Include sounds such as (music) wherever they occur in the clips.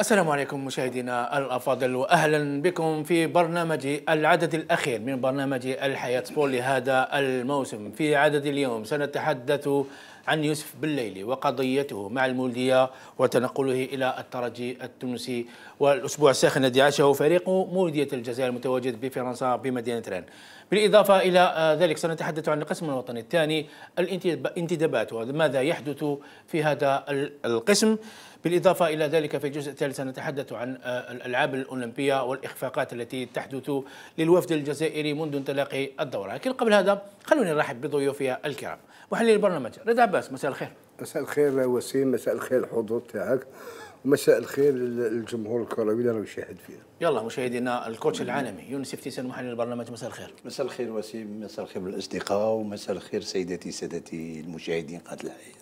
السلام عليكم مشاهدينا الأفاضل واهلا بكم في برنامج العدد الأخير من برنامج الحياة سبور لهذا الموسم. في عدد اليوم سنتحدث عن يوسف بالليلي وقضيته مع المولدية وتنقله إلى الترجي التونسي. والأسبوع الساخن الذي عاشه فريق مولدية الجزائر المتواجد بفرنسا بمدينة رين. بالإضافة إلى ذلك سنتحدث عن القسم الوطني الثاني الانتدابات وماذا يحدث في هذا القسم. بالإضافة إلى ذلك في الجزء الثالث سنتحدث عن الألعاب الأولمبية والإخفاقات التي تحدث للوفد الجزائري منذ انطلاق الدورة. لكن قبل هذا خلوني نرحب بضيوفي الكرام. محلل البرنامج؟ رضا عباس مساء الخير. مساء الخير وسيم مساء الخير الحضور تاعك ومساء الخير للجمهور الكروي اللي راه يشاهد فينا. يلا مشاهدينا الكوتش العالمي يونس افتيسان محلل البرنامج مساء الخير. مساء الخير وسيم مساء الخير بالاصدقاء ومساء الخير سيداتي سادتي المشاهدين قناه الحياة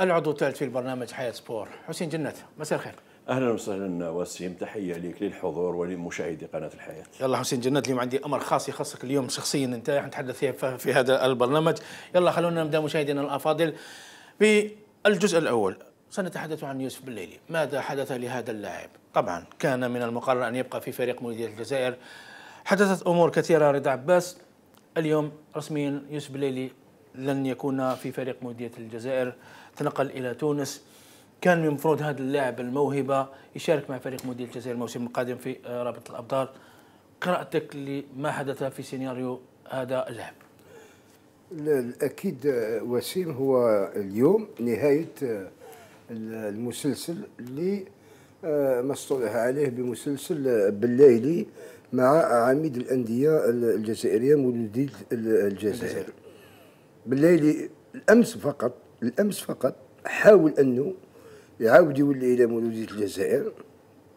العضو الثالث في البرنامج حياة سبور حسين جنات مساء الخير. أهلا وسهلا وسيم تحية لك للحضور ولمشاهدي قناة الحياة. يلا حسين جنات اليوم عندي أمر خاص يخصك اليوم شخصيا أنت. نتحدث فيه في هذا البرنامج. يلا خلونا نبدأ مشاهدينا الأفاضل بالجزء الأول. سنتحدث عن يوسف بالليلي. ماذا حدث لهذا اللاعب؟ طبعا كان من المقرر أن يبقى في فريق مولودية الجزائر. حدثت أمور كثيرة. رضا عباس اليوم رسميا يوسف بالليلي لن يكون في فريق مولودية الجزائر. تنقل إلى تونس. كان المفروض هذا اللاعب الموهبة يشارك مع فريق مولودية الجزائر الموسم القادم في رابطه الأبطال. قراءتك لما حدث في سيناريو هذا اللاعب؟ أكيد وسيم هو اليوم نهاية المسلسل اللي ما اصطلح عليه بمسلسل بالليلي مع عميد الأندية الجزائرية مولوديه الجزائر. بالليلي الأمس فقط الأمس فقط حاول أنه يعاود يولي إلى مولوديه الجزائر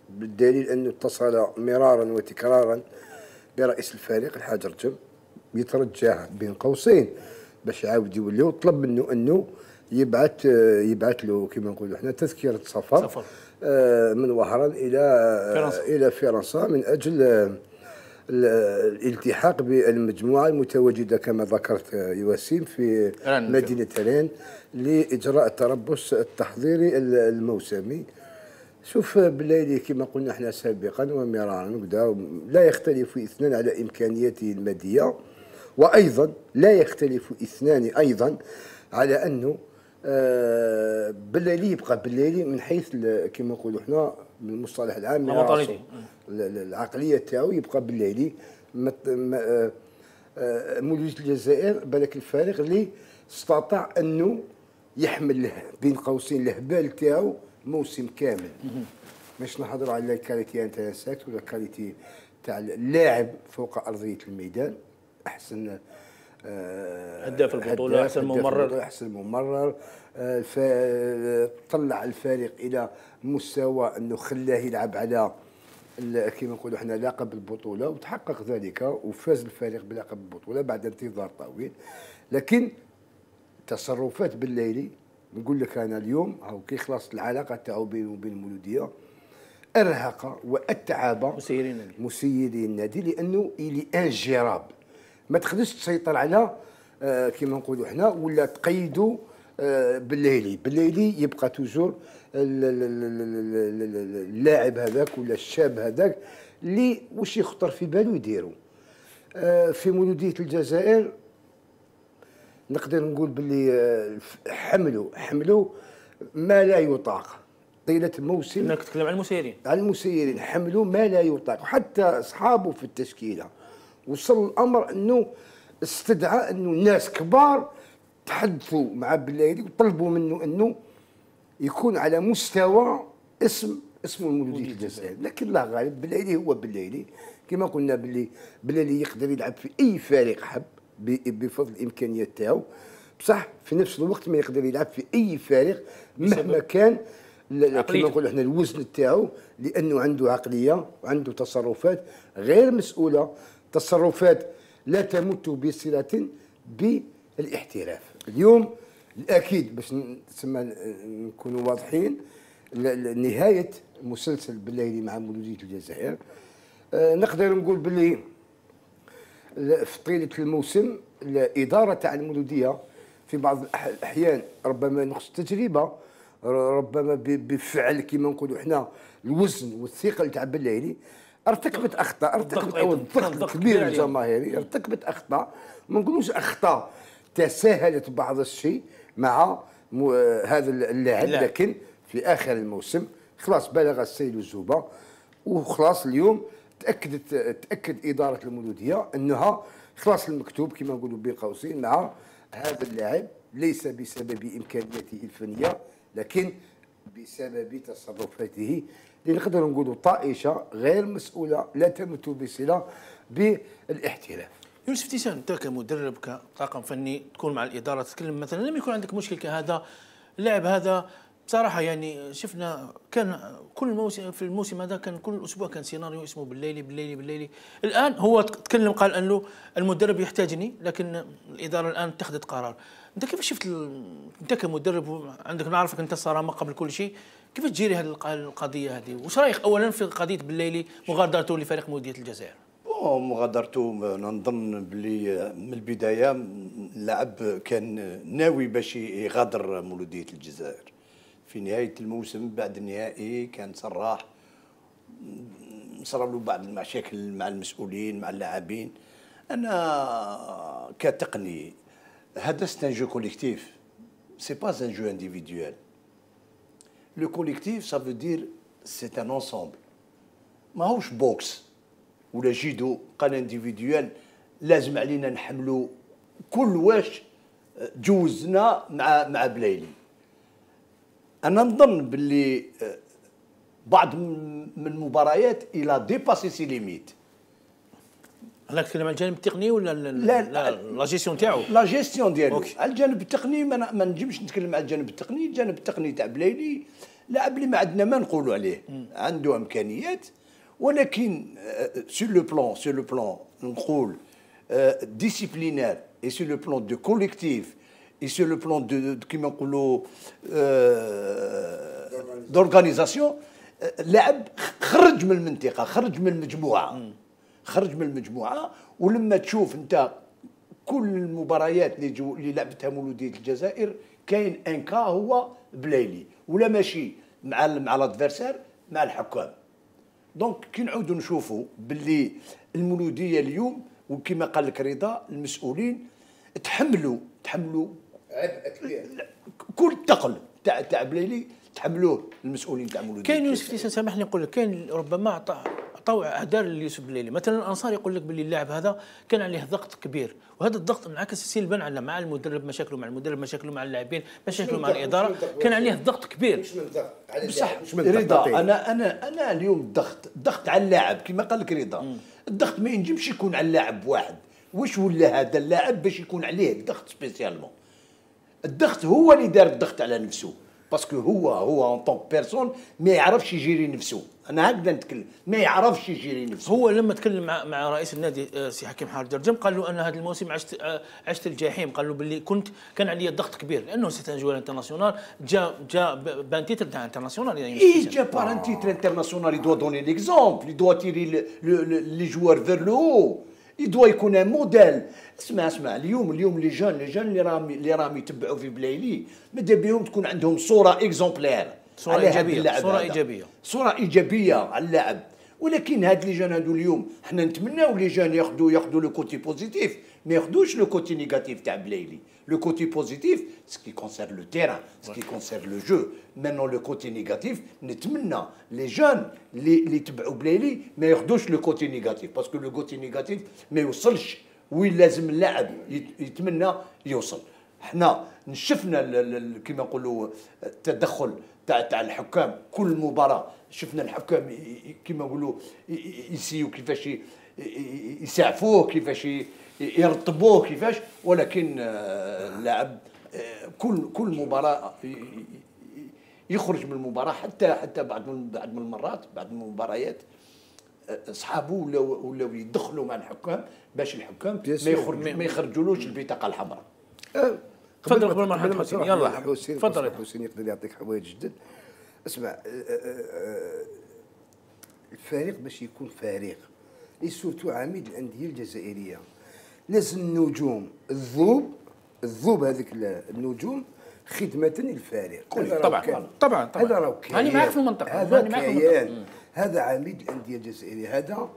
بالدليل انه اتصل مرارا وتكرارا برئيس الفريق الحاج رجب يترجاه بين قوسين باش يعاود يولي وطلب منه أنه يبعث يبعث له كما نقولوا إحنا تذكرة سفر, سفر. آه، من وهران إلى فرنسا. إلى فرنسا من أجل الالتحاق بالمجموعة المتواجدة كما ذكرت يوسيم في مدينة رين لإجراء التربص التحضيري الموسمي. شوف بالليل كما قلنا إحنا سابقا ومرارا لا يختلف إثنان على إمكانياته المادية وأيضا لا يختلف إثنان أيضا على أنه آه بلايلي يبقى بلايلي من حيث كما نقولوا إحنا بالمصطلح العام العقلية تاعو يبقى بلايلي. آه، آه، مولودية الجزائر بالك الفارق اللي استطاع أنه يحمل له بين قوسين الهبال تاعو موسم كامل. مش نهضروا على ال qualité intrinsèque ولا ال qualité تاع اللاعب فوق أرضية الميدان. أحسن هداف البطولة أحسن ممرر. أحسن ممرر. آه، طلع الفريق إلى مستوى أنه خلاه يلعب على كما نقولوا إحنا لقب البطولة وتحقق ذلك وفاز الفريق بلقب البطولة بعد انتظار طويل. لكن تصرفات بالليلي نقول لك أنا اليوم أو كي خلصت العلاقة تاعو بينه وبين المولوديه أرهق وأتعب مسيرين النادي. مسيري النادي لأنه الي إنجراب. ما تقدرش تسيطر على آه كما نقولوا إحنا ولا تقيدوا آه بالليلي بالليلي يبقى توجور اللاعب هذاك ولا الشاب هذاك اللي واش يخطر في باله يديروا آه في مولوديه الجزائر نقدر نقول باللي آه، حملوا حملوا ما لا يطاق طيلة الموسم انك تتكلم عن المسيرين عن المسيرين حملوا ما لا يطاق وحتى اصحابه في التشكيله وصل الأمر أنه استدعى أنه ناس كبار تحدثوا مع بلايلي وطلبوا منه أنه يكون على مستوى اسم اسمه المولودية الجزائر. لكن الله غالب بلايلي هو بلايلي كما قلنا بلي بلايلي يقدر يلعب في أي فريق حب بفضل الإمكانيات تاعو. بصح في نفس الوقت ما يقدر يلعب في أي فريق مهما كان. كما نقول إحنا الوزن تاعو لأنه عنده عقلية وعنده تصرفات غير مسؤولة. تصرفات لا تمت بصلة بالاحتراف. اليوم الأكيد باش نكونوا واضحين نهاية مسلسل بالليلي مع مولودية الجزائر. آه، نقدر نقول باللي في طيلة الموسم الإدارة تاع المولودية في بعض الأحيان ربما نقص تجربة ر- ربما بفعل كما نقولوا إحنا الوزن والثقل تاع بلايلي ارتكبت أخطاء ارتكبت الكبير كبير. الجماهيري ارتكبت أخطاء ما نقولوش أخطاء تساهلت بعض الشيء مع هذا اللاعب اللاعب. لكن في آخر الموسم خلاص بلغ السيل الزوبة وخلاص اليوم تاكدت تأكد إدارة المولودية أنها خلاص المكتوب كما نقولوا بين قوسين مع هذا اللاعب ليس بسبب إمكانياته الفنية لكن بسبب تصرفاته اللي نقدر نقولوا طائشة غير مسؤولة لا تمت بصلة بالاحتراف يوسف تيسان أنت كمدرب كطاقم فني تكون مع الإدارة تتكلم مثلا لما يكون عندك مشكل كهذا اللاعب هذا بصراحة يعني شفنا كان كل موسم في الموسم هذا كان كل أسبوع كان سيناريو اسمه بالليلي بالليلي بالليلي الآن هو تكلم قال أنه المدرب يحتاجني لكن الإدارة الآن اتخذت قرار أنت كيف شفت. أنت كمدرب عندك نعرفك أنت الصرامه قبل كل شيء كيف تجيري هذه الق- القضية هذه وش رأيك اولا في قضية بالليلي مغادرته لفريق مولوديه الجزائر؟ مغادرته نظن بلي من البداية اللاعب كان ناوي باش يغادر مولودية الجزائر. في نهاية الموسم بعد النهائي كان صراح له بعض المشاكل مع المسؤولين مع اللاعبين. أنا كتقني هذا c'est un jeu collectif c'est pas un jeu individuel le collectif ça veut dire c'est un ensemble. ماهوش boxe ولا جيدو قال individuel لازم علينا نحملوا كل واش جوزنا مع مع بلايلي أنا نظن باللي آه، بعض من المباريات il a dépassé ses limites هنا تتكلم عن الجانب التقني ولا لا لا، جيستيون تاعو؟ لا جيستيون ديالو. على الجانب التقني ما, ما نجمش نتكلم على الجانب التقني. الجانب التقني تاع بلايلي لاعب اللي ما عندنا ما نقولوا عليه. عنده إمكانيات ولكن sur le plan sur le plan نقول disciplinaire et sur le plan du collectif et sur le plan de كيما نقولوا d'organisation لاعب خرج من المنطقة خرج من المجموعة. خرج من المجموعة ولما تشوف أنت كل المباريات اللي جو اللي لعبتها مولودية الجزائر كاين un cas هو بلايلي ولا ماشي مع مع ال adversaires مع الحكام. donc كي نعودوا نشوفوا باللي المولودية اليوم وكما قال لك رضا المسؤولين تحملوا تحملوا عبء كبير. كل الثقل تاع تاع بلايلي تحملوه المسؤولين تاع مولودية كاين يوسف سامحني نقول لك كاين ربما عطى عطاو اعذار ليوسف بليلي مثلا الأنصار يقول لك باللي اللاعب هذا كان عليه ضغط كبير وهذا الضغط انعكس سلبا على مع المدرب مشاكله مع المدرب مشاكله مع اللاعبين مشاكله مع؟ الإدارة؟ كان عليه ضغط كبير. مش من ضغط بصح رضا عطيه. أنا أنا أنا اليوم الضغط الضغط على اللاعب كما قال لك رضا. الضغط ما ينجمش يكون على اللاعب واحد. واش ولا هذا اللاعب باش يكون عليه الضغط spécialement؟ الضغط هو اللي دار الضغط على نفسه. parce que هو هو en tant que personne ما يعرفش يجيري نفسه. أنا هكذا نتكلم. ما يعرفش يجيري نفسه. هو لما تكلم مع مع رئيس النادي آه، سي حكيم حار درجم قال له أنا هذا الموسم عشت آه، عشت الجحيم. قال له باللي كنت كان علي ضغط كبير لأنه سيت أن جوار انترناسيونال جا جا بان تيتر تاع انترناسيونال يعني. مش Il كيسان. déjà par un titre international, il doit donner l'exemple, il doit tirer doit يكون modèle. اسمع اسمع اليوم اليوم لي جون لي جون اللي راهم اللي راهم يتبعوا في بلايلي ماذا بهم تكون عندهم صورة exemplaire إيجابية، اللاعب صورة هذا. إيجابية. صورة إيجابية على اللاعب ولكن هاد les jeunes هادو اليوم حنا نتمناو les jeunes ياخذوا ياخذوا le côté positif ما ياخذوش le côté négatif تاع بلايلي le côté positif ce qui concerne le terrain ce qui concerne le jeu mais non le côté négatif نتمنى les jeunes اللي اللي تبعوا بلايلي ما ياخذوش le côté négatif parce que le côté négatif ما يوصلش وين لازم اللاعب يت- يتمنى يوصل حنا شفنا ال- ال- ال- كيما نقولوا التدخل تاع تاع الحكام كل مباراه شفنا الحكام ي- ي- كيما نقولوا ي- ي- يسيو كيفاش ي- ي- يسعفوه كيفاش ي- يرطبوه كيفاش ولكن آه، اللاعب آه، كل كل مباراة يخرج من المباراة حتى حتى بعد من بعد من المرات بعد من المباريات أصحابه ولاو ولاو يدخلوا مع الحكام باش الحكام ما. يخرج ما يخرجولوش البطاقة الحمراء تفضل قبل ما-. تروح يلا. حسين تفضل. حسين يقدر يعطيك حوايج جدد اسمع الفريق باش يكون فريق اي surtout عميد الأندية الجزائرية لازم النجوم الذوب الذوب هذيك ال- النجوم خدمة للفريق. طبعاً، كان- طبعاً، طبعاً. هذا راه هاني كيان. معاك في المنطقة، هذا هاني معاك في المنطقة. كيان هذا عميد الانديه الجزائريه هذا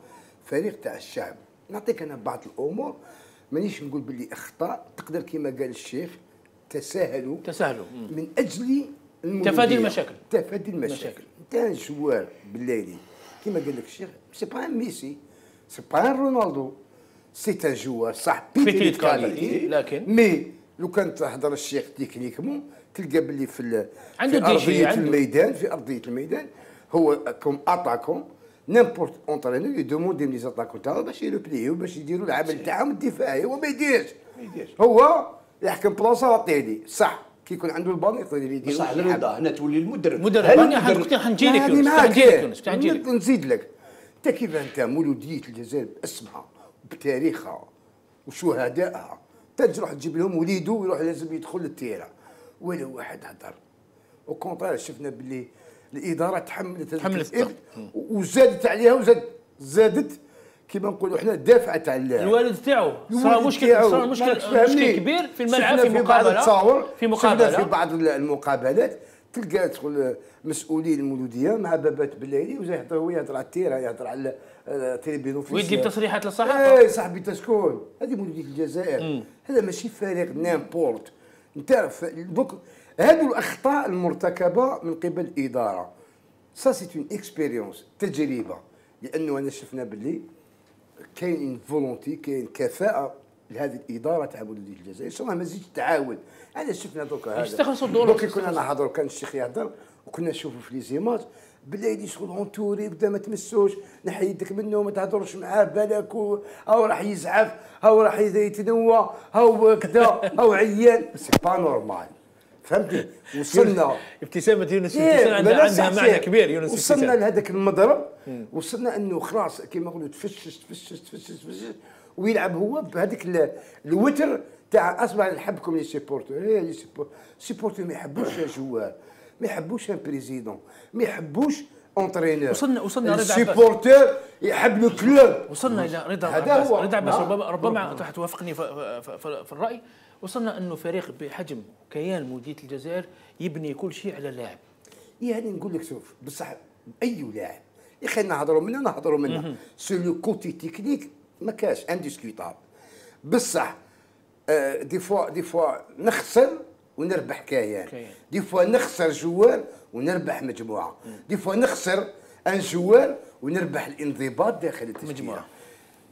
فريق تاع الشعب. نعطيك أنا بعض الأمور. مانيش نقول باللي أخطاء. تقدر كما قال الشيخ تساهلوا تساهلوا. من أجل المولودية. تفادي المشاكل. تفادي المشاكل. انت joueur بلايلي. كما قال لك الشيخ c'est pas ميسي c'est pas رونالدو c'est un joueur صح petite qualité، لكن- mais لو كان تحضر الشيخ techniquement تلقى باللي في ال- عنده في دي جي، أرضية عنده. الميدان في أرضية الميدان هو كوم اتاكون نيمبورت أونترينور يدوموندي لي زاتاكون تاعو باش يروبليو باش يديروا العمل تاعهم الدفاعي هو ما يديرش. هو يحكم بلاصة عطيني صح كي يكون عنده البال يقدر يدير بصح الرضا هنا تولي المدرب. المدرب- يونس حنجي لك نزيد لك. انت كيف انت مولودية الجزائر باسمها بتاريخها وشهدائها. تروح تجيب لهم وليدو ويروح لازم يدخل للتيرا ولا واحد هدر. وكونترا شفنا باللي الإدارة تحملت تحملت وزادت عليها وزادت زادت. كما نقولوا إحنا دافعت على اللاعب. الوالد تاعو صار مشكل. صار مشكل. مشكل كبير في الملعب في بعض مقابلة. التصاور في في مقابلة. بعض المقابلات. تلقى تدخل مسؤولين المولوديه مع بابات بالليلي وزي يهضر هو يهضر على التيرا يهضر على التلفزيون ويدي بتصريحات للصحافة؟ اي صاحبي انت شكون؟ هذه مولوديه الجزائر. هذا ماشي فريق n'importe. انت دوك هذو الأخطاء المرتكبة من قبل الإدارة. ça c'est une expérience تجربه لأنه أنا شفنا باللي كاين volonté كاين كفاءة لهذه الإدارة تاع مولوديه الجزائر. إن شاء الله مزيد تعاون. أنا شفنا دوك هذا. دوك كنا نهضروا كان الشيخ يهضر وكنا نشوفوا في les images بلايلي شغل entouré بدا ما تمسوش نحيدك منه ما تهضرش معاه بالك هاو راح يزعف هاو راح يتنوى هاو كذا هاو عيان. c'est pas normal فهمتي؟ (laughs) وصلنا. ابتسامة يونس إيه، ابتسامة عندها, عندها. معنى كبير يونس وصلنا. لهذاك المضرب. وصلنا إنه خلاص كما نقولوا تفشش تفشش تفشش تفشش ويلعب هو بهذيك ال- الوتر تاع اصبح نحبكم les supporters إيه les suppor- supporters ما يحبوش يا joueur ما يحبوش un président ما يحبوش entraîneur وصلنا- وصلنا رضا. ال supporter يحب le club وصلنا إلى رضا هذا هو. رضا عباس. ربما ربما راح توافقني في الرأي. وصلنا إنه فريق بحجم كيان مولوديه الجزائر يبني كل شيء على لاعب يعني نقول لك شوف بصح أي لاعب يا أخي نهضروا منا نهضروا منا. sur le côté technique ما كاش indiscutable بصح آه، des fois des fois نخسر ونربح كيان. des fois نخسر joueur ونربح مجموعة. des fois نخسر un joueur ونربح الانضباط داخل التشكيلة. مجموعة.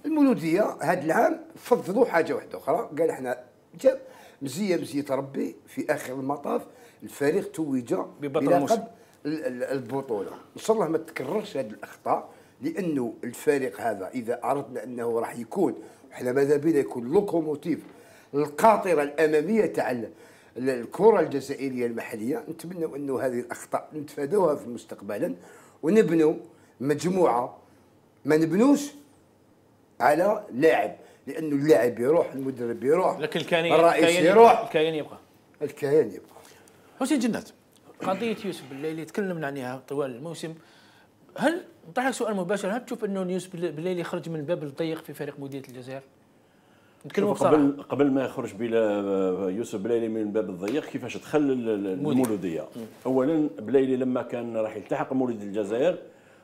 المولودية هذا العام فضلوا حاجة واحدة أخرى. قال إحنا جاب مزية مزية ربي في آخر المطاف. الفريق توج ببطل بلقب البطولة. إن شاء الله ما تكررش هذه الأخطاء لأنه الفريق هذا إذا أردنا أنه راح يكون إحنا ماذا بينا؟ يكون لوكوموتيف القاطرة الأمامية تاع الكرة الجزائرية المحلية نتمنى أنه هذه الأخطاء نتفادوها في مستقبلا ونبنوا مجموعة ما نبنوش على لاعب لأنه اللاعب يروح المدرب يروح لكن الكيان الرئيس الكيان يروح. يبقى الكيان يبقى. الكيان يبقى. حسين جنات قضية يوسف بلايلي تكلمنا عنها طوال الموسم. هل نطرح لك سؤال مباشر هل تشوف أنه يوسف بلايلي خرج من الباب الضيق في فريق مولوديه الجزائر؟ نتكلموا قبل قبل ما يخرج بلا يوسف بلايلي من الباب الضيق كيفاش دخل ال- ال- المولودية؟ اولا بلايلي لما كان راح يلتحق مولوديه الجزائر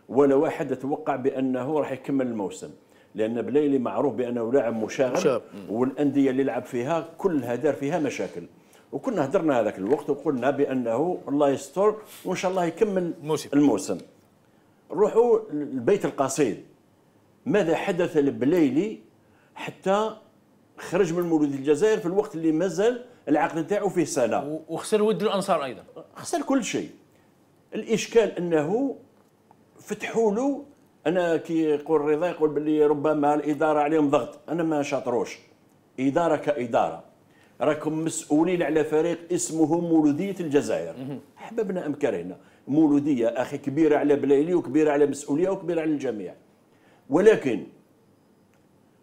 ولا واحد يتوقع بأنه راح يكمل الموسم. لأن بلايلي معروف بأنه لاعب مشاغب مشاغب. والأندية اللي لعب فيها كلها دار فيها مشاكل. وكنا هدرنا هذاك الوقت وقلنا بأنه الله يستر وإن شاء الله يكمل موسم. الموسم. روحوا البيت القصيد. ماذا حدث لبليلي حتى خرج من مولود الجزائر في الوقت اللي مازال العقد نتاعو فيه سنة. وخسر ود الأنصار أيضا. خسر كل شيء. الإشكال أنه فتحوا له أنا كي يقول رضا يقول باللي ربما الإدارة عليهم ضغط. أنا ما شاطروش. إدارة كإدارة. راكم مسؤولين على فريق اسمه مولودية الجزائر. أحببنا ام كرهنا مولودية أخي كبيرة على بلايلي وكبيرة على مسؤولية وكبيرة على الجميع. ولكن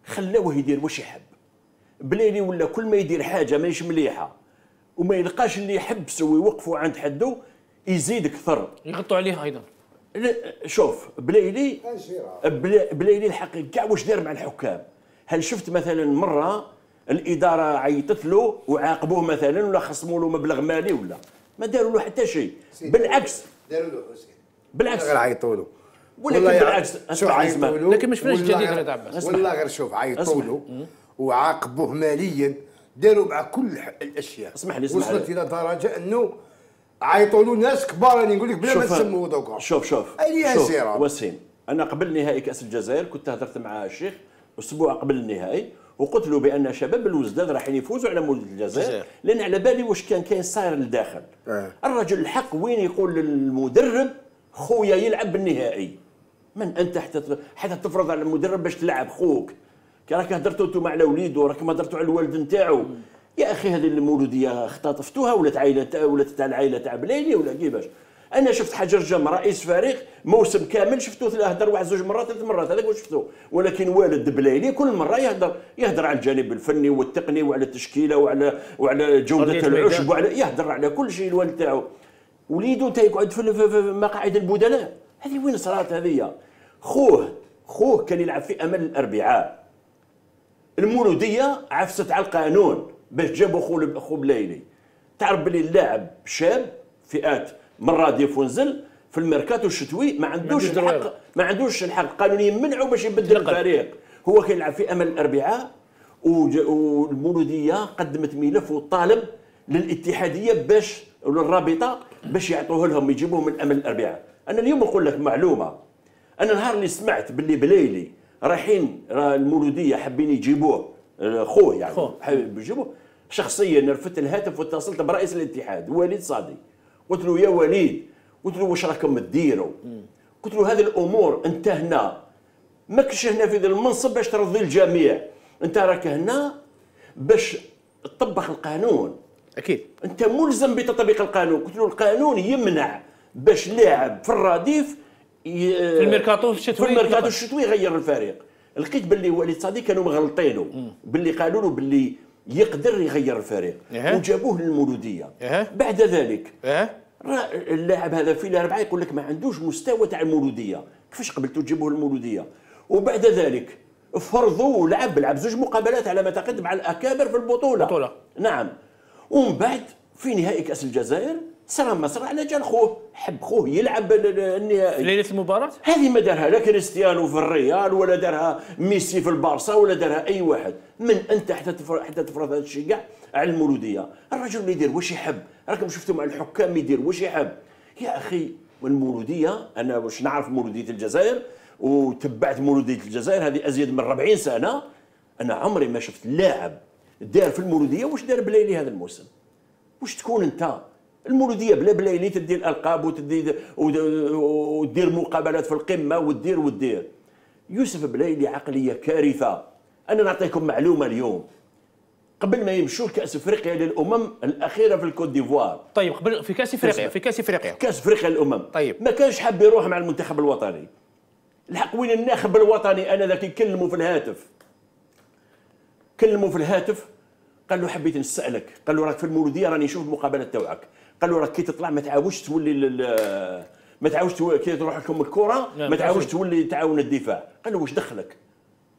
خلوه يدير واش يحب. بلايلي ولا كل ما يدير حاجة ماهيش مليحة. وما يلقاش اللي يحبسه ويوقفوا عند حده يزيد أكثر يغطوا عليه أيضا. لا، شوف بلايلي بلا- بلايلي الحقيقة كاع واش دار مع الحكام؟ هل شفت مثلا مرة الإدارة عيطت له وعاقبوه مثلا ولا خصموا له مبلغ مالي ولا؟ ما داروا له حتى شيء. بالعكس. داروا له حسين بالعكس. غير عيطوا له ولكن بالعكس، شوف. عيطوا له لكن ما شفناش والله جديد رضا عباس. والله غير شوف عيطوا. له وعاقبوه ماليا داروا مع كل الأشياء اسمح لي، اسمح وصلت لي. إلى درجة أنه عيطوا له ناس كبار راني نقول لك بلا ما تسموا دوكا شوف شوف شوف. وسيم أنا قبل نهائي كأس الجزائر كنت هدرت مع الشيخ أسبوع قبل النهائي وقلت له بأن شباب الوزداد راح يفوزوا على مولد الجزائر. لأن على بالي واش كان كاين صاير لداخل آه. الرجل الحق وين يقول للمدرب خويا يلعب بالنهائي من أنت حتى حتى تفرض على المدرب باش تلعب خوك راك هدرتوا أنتم على وليدو راكم هدرتوا على الوالد نتاعو. يا أخي هذه المولودية اختطفتوها ولات عائلة ولات تاع العائلة تاع بليلي ولا كيفاش أنا شفت حجر جم رئيس فريق موسم كامل ثلاث هدر واحد زوج مرات ثلاث مرات هذاك واش شفتوه. ولكن والد بليلي كل مرة يهدر يهدر على الجانب الفني والتقني وعلى التشكيلة وعلى وعلى جودة العشب. وعلى يهدر على كل شيء الوالد تاعو. وليدو انت يقعد في مقاعد البدلاء. هذه وين صارت هذه خوه خوه كان يلعب في أمل الأربعاء. المولودية عفست على القانون باش جابوا خو خو بلايلي تعرف بلي اللاعب شاب فئات من راديف ونزل في الميركاتو الشتوي ما عندوش. الحق ما عندوش الحق. القانوني يمنعه باش يبدل. الفريق. هو كان يلعب في أمل الأربعاء والمولوديه قدمت ملف وطالب للاتحادية باش وللرابطه باش يعطوه لهم يجيبوه من أمل الأربعاء. أنا اليوم نقول لك معلومة. أنا نهار اللي سمعت باللي بليلي رايحين راه المولودية حابين يجيبوه آه، خوه يعني. حابين يجيبوه. شخصيا رفدت الهاتف واتصلت برئيس الاتحاد وليد صادي قلت له يا وليد قلت له واش راكم تديروا؟ قلت له هذه الأمور أنت هنا. ماكش هنا في ذا المنصب باش ترضي الجميع. أنت راك هنا باش تطبق القانون. أكيد. أنت ملزم بتطبيق القانون. قلت له القانون يمنع باش لاعب في الرديف ي... في الميركاتو الشتوي في الميركاتو. الشتوي يغير الفريق. لقيت باللي وليد صادق كانوا مغلطينه باللي قالوا له باللي يقدر يغير الفريق. إيه. وجابوه للمولودية. إيه. بعد ذلك رأ- اللاعب هذا في الأربعة يقول لك ما عندوش مستوى تاع المولودية. كيفاش قبلتوا تجيبوه المولوديه وبعد ذلك فرضوا ولعب لعب زوج مقابلات على ما اعتقد مع الأكابر في البطولة. بطولة. نعم. ومن بعد في نهائي كأس الجزائر سرى مصر على جال خوه حب خوه يلعب النهائي ليلة المباراة؟ هذه ما دارها لا كريستيانو في الريال ولا دارها ميسي في البارسا ولا دارها أي واحد. من أنت حتى تفرض حتى تفرض هذا الشيء كاع؟ على المولودية. الرجل اللي يدير واش يحب؟ راكم شفتوا مع الحكام يدير واش يحب؟ يا أخي والمولودية أنا واش نعرف مولودية الجزائر؟ وتبعت مولودية الجزائر هذه أزيد من 40 سنة. أنا عمري ما شفت لاعب دار في المولودية واش دار بليلي هذا الموسم. واش تكون أنت؟ المولودية بلا بلايلي تدي الألقاب وتدي ود- وتدير مقابلات في القمة وتدير وتدير. يوسف بلايلي عقلية كارثة. أنا نعطيكم معلومة اليوم. قبل ما يمشوا لكأس إفريقيا للأمم الأخيرة في الكوت ديفوار. طيب قبل في كأس إفريقيا في كأس إفريقيا. كأس إفريقيا للأمم. طيب. ما كانش حاب يروح مع المنتخب الوطني. الحق وين الناخب الوطني أنا ذاك يكلموا في الهاتف. كلموا في الهاتف. قال له حبيت نسألك. قال له راك في المولودية راني نشوف المقابلات تاوعك. قال له راك كي تطلع ما تعاودش تولي لل- ما تعاودش كي تروح لكم الكره نعم، ما تعاودش. تولي تعاون الدفاع قال له واش دخلك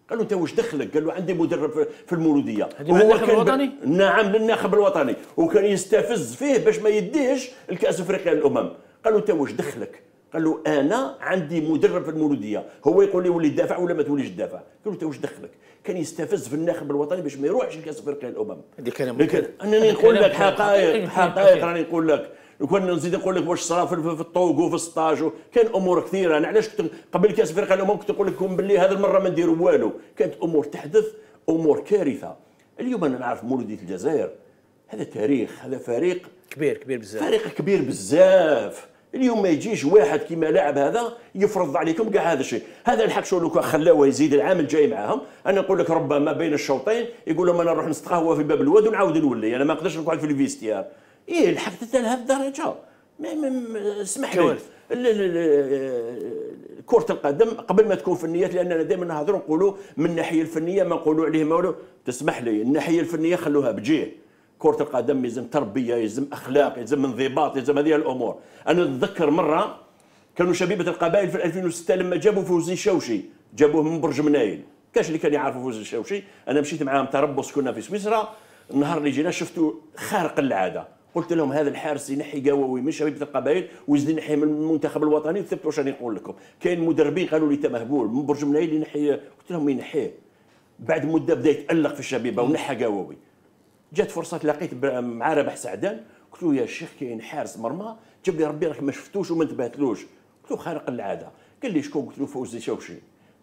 قال له انت واش دخلك؟ قال له عندي مدرب في- المولودية الناخب كان ب- الوطني؟ نعم للناخب الوطني وكان يستفز فيه باش ما يديش الكأس أفريقيا للأمم قال له انت واش دخلك؟ قال له أنا عندي مدرب في المولودية هو يقول لي ولي تدافع ولا ما توليش تدافع قال له انت واش دخلك؟ كان يستفز في الناخب الوطني باش ما يروحش الكاس افريقيا كلام لكن أنني نقول لك حقائق. حقائق راني نقول لك. لو كان نزيد نقول لك واش صرا في في الطوق وفي السطاج كان أمور كثيرة. أنا علاش كنت قبل كاس افريقيا الأمم كنت نقول لكم باللي هذه المرة ما نديروا والو. كانت أمور تحدث أمور كارثة. اليوم أنا نعرف مولودية الجزائر. هذا تاريخ هذا فريق كبير كبير بزاف. فريق كبير بزاف. اليوم ما يجيش واحد كيما لاعب هذا يفرض عليكم كاع هذا الشيء. هذا الحق شو لو كان خلاوه يزيد العام الجاي معاهم. أنا نقول لك ربما بين الشوطين يقول لهم أنا نروح نستقهوى في باب الواد ونعاود نولي. أنا ما نقدرش نقعد في الفيستيار. إيه الحق حتى لهذه الدرجة. اسمح لي. كرة القدم قبل ما تكون فنيات لأننا دائما نهضروا نقولوا من الناحية الفنية ما نقولوا عليه ما تسمح لي الناحية الفنية خلوها بجيه. كرة القدم يلزم تربية يلزم أخلاق يلزم انضباط يلزم هذه الأمور. أنا أتذكر مرة كانوا شبيبة القبائل في 2006 لما جابوا فوزي شوشي جابوه من برج منايل. كاش اللي كان يعرفوا فوز الشاوشي أنا مشيت معاهم تربص كنا في سويسرا النهار اللي جينا شفتوا خارق العادة. قلت لهم هذا الحارس ينحي قواوي من شبيبة القبائل ويزيد ينحي من المنتخب الوطني وثبت واش راني نقول لكم. كاين مدربين قالوا لي انت مهبول من برج منايل ينحي قلت لهم ينحيه بعد مدة بدأ يتألق في الشبيبة ونحى قواوي جات فرصة لقيت مع رابح سعدان. قلت له يا شيخ كاين حارس مرمى. جاب لي ربي راك ما شفتوش وما انتبهتلوش قلت له خارق العادة. قال لي شكون؟ قلت له فوزي شوشي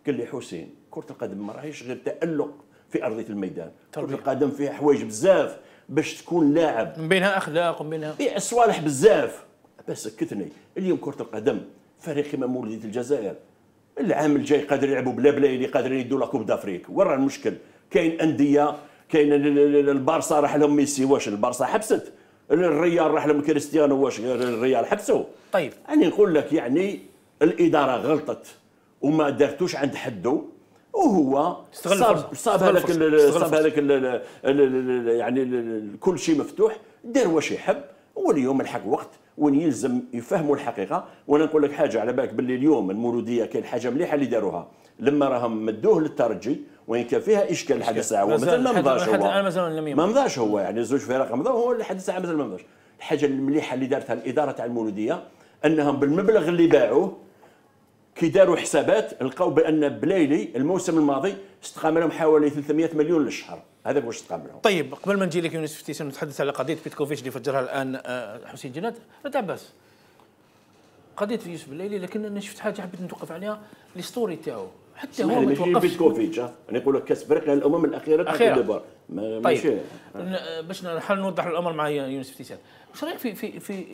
قال لي حسين. كرة القدم ما راهيش غير تألق في أرضية الميدان. كرة القدم فيها حوايج بزاف باش تكون لاعب. من بينها أخلاق ومن بينها صوالح بزاف. بس سكتني. اليوم كرة القدم فريق كما مولوديه الجزائر. العام الجاي قادر يلعبوا بلا بلايلي قادرين يدوا la Coupe d'Afrique. وين المشكل كاين أندية كاين البارسا راح لهم ميسي واش البارسا حبست؟ الريال راح لهم كريستيانو واش الريال حبسوا طيب. يعني نقول لك يعني الإدارة غلطت وما دارتوش عند حده وهو صاب. صاب هذاك صاب هذاك يعني كل شيء مفتوح دار واش يحب واليوم الحق وقت وين يلزم يفهموا الحقيقة. وأنا نقول لك حاجة على بالك باللي اليوم المولودية كاين حاجة مليحة اللي داروها. لما راهم مدوه للترجي وين كان فيها إشكال لحد الساعة هو مازال- مثل ما مضاش هو. ما مضاش هو يعني زوج فرق مضاو هو لحد الساعة مازال ما مضاش. الحاجة المليحة اللي دارتها الإدارة تاع المولودية أنهم بالمبلغ اللي باعوه كي داروا حسابات لقاو بأن بلايلي الموسم الماضي استقام لهم حوالي 300 مليون للشهر. هذا واش استقام لهم. طيب قبل ما نجي لك يونس فتيسن نتحدث على قضية بيتكوفيتش اللي فجرها الآن آه، حسين جناد. لا عباس قضية يوسف بلايلي لكن أنا شفت حاجة حبيت نتوقف عليها. ال story تاعو. حتى هو ما ماشي توقفش بيتكوفيتش ها. أنا نقول لك كاس افريقيا الامم الأخيرة. كوت ديفوار. ما- ماشي. طيب باش نحاول نوضح الامر مع يونس فتيسان واش رأيك في في في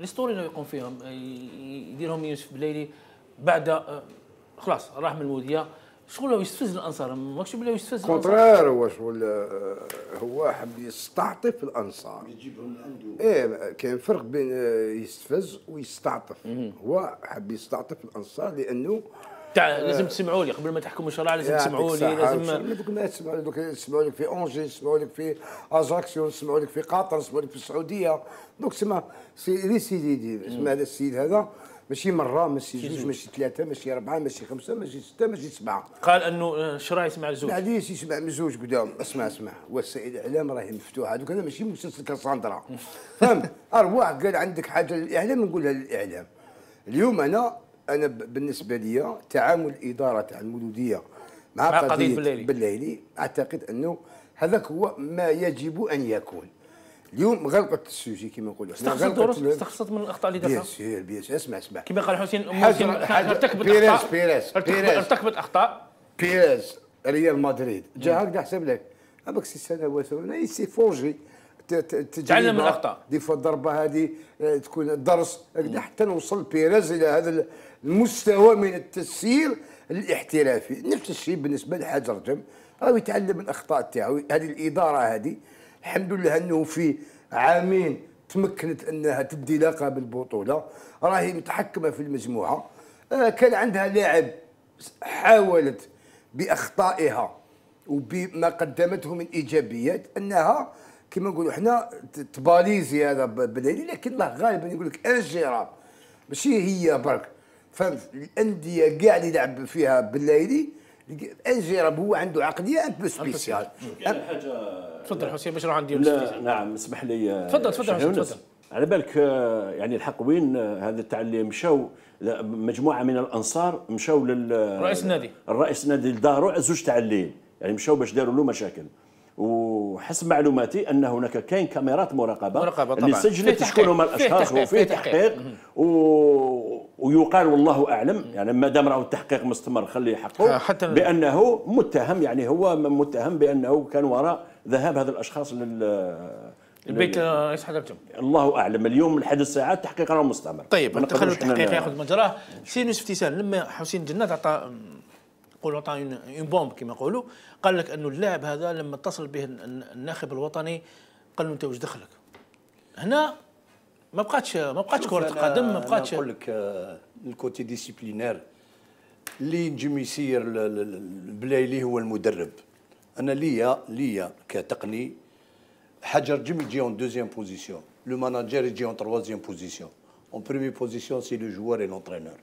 ال story اللي يقوم فيهم ي- يديرهم يوسف بليلي بعد آه، خلاص راح من المولودية شغله يستفز الأنصار؟ ماكش بلا يستفز الأنصار؟ contraire هو شغل آه، هو حب يستعطف الأنصار. يجيبهم عنده إيه كاين فرق بين آه، يستفز ويستعطف. هو حب يستعطف الأنصار لأنه تاع لازم تسمعوا لي قبل ما تحكموا الشرع لازم تسمعوا لي. لازم ما تسمعوا دوك يسمعوا لك في Angers يسمعوا لك في Ajaccio يسمعوا لك في قطر يسمعوا لك في السعودية. دوك تسمع سي لي سيدي اسمع هذا السيد هذا ماشي مرة ماشي جوج ماشي ثلاثة ماشي أربعة ماشي خمسة ماشي ستة ماشي سبعة. قال أنه آه، الشرع يسمع الزوج معليش يسمع من زوج قدام. اسمع اسمع وسائل الاعلام راهي مفتوحة. دوك هذا ماشي مسلسل كاساندرا. (laughs) فهمت أرواح قال عندك حاجة للإعلام نقولها للإعلام. اليوم أنا أنا بالنسبة لي تعامل الاداره تاع المولودية مع, مع قضية بلايلي. بلايلي أعتقد أنه هذاك هو ما يجب أن يكون. اليوم غلقت ال sujet كما نقولوا. استخلصت استخلصت من الأخطاء اللي بيان دارها bien sûr اسمع اسمع. كما قال حسين ممكن ارتكبت أخطاء. بيريز- بيريز. ارتكبت أخطاء. بيريز ريال مدريد. جا هكذا حسب لك. هذاك سي سنوات s'est forgé تعلم من الأخطاء. دي الضربة هذه آه، تكون درس حتى نوصل بيريز إلى هذا المستوى من التسيير الاحترافي. نفس الشيء بالنسبة لحاج رجب راهو يتعلم الأخطاء تاعو هذه الإدارة هذه الحمد لله أنه في عامين تمكنت أنها تدي لقب البطولة. راهي متحكمة في المجموعة. آه، كان عندها لاعب حاولت بأخطائها وبما قدمته من إيجابيات أنها كما نقولوا إحنا ت- تباليزي هذا ب- بليلي لكن الله غالبا يقول لك انجيراب ماشي هي برك. فهمت الأندية كاع اللي يلعب فيها بلايلي ingérable هو عنده عقلية un peu spéciale كاين حاجة تفضل حسين باش نروح عند يونس افتيسان. نعم اسمح لي آه، تفضل، تفضل حسين،. تفضل. على بالك آه، يعني الحق وين آه، هذا تاع اللي مشاو مجموعة من الأنصار مشاو لل رئيس النادي. الرئيس النادي لدارو زوج تاع الليل يعني مشاو باش داروا له مشاكل وحسب معلوماتي أن هناك كاين كاميرات مراقبة مراقبة اللي طبعاً. سجلت فيه شكون هما الأشخاص وفيه فيه تحقيق. و... ويقال والله أعلم يعني ما دام راهو التحقيق مستمر خليه حقه حتى بأنه متهم يعني هو متهم بأنه كان وراء ذهاب هذا الأشخاص لل البيت آه، رئيس حضر الجمهور الله أعلم اليوم لحد الساعات التحقيق راه مستمر. طيب نخلوا التحقيق ياخذ مجراه سي يونس فتيسان لما حسين جنات عطى نقولوا عطى une bombe كما يقولوا. قال لك أنه اللاعب هذا لما اتصل به الن- الناخب الوطني قال له أنت واش دخلك؟ هنا ما بقاتش ما بقاتش كرة قدم ما بقاتش نقول لك آه، ال côté disciplinaire. اللي نجم يسير البلايلي هو المدرب. أنا ليا ليا كتقني حجر جيم يجي en deuxième position le manager يجي en troisième position en première position c'est le joueur et l'entraîneur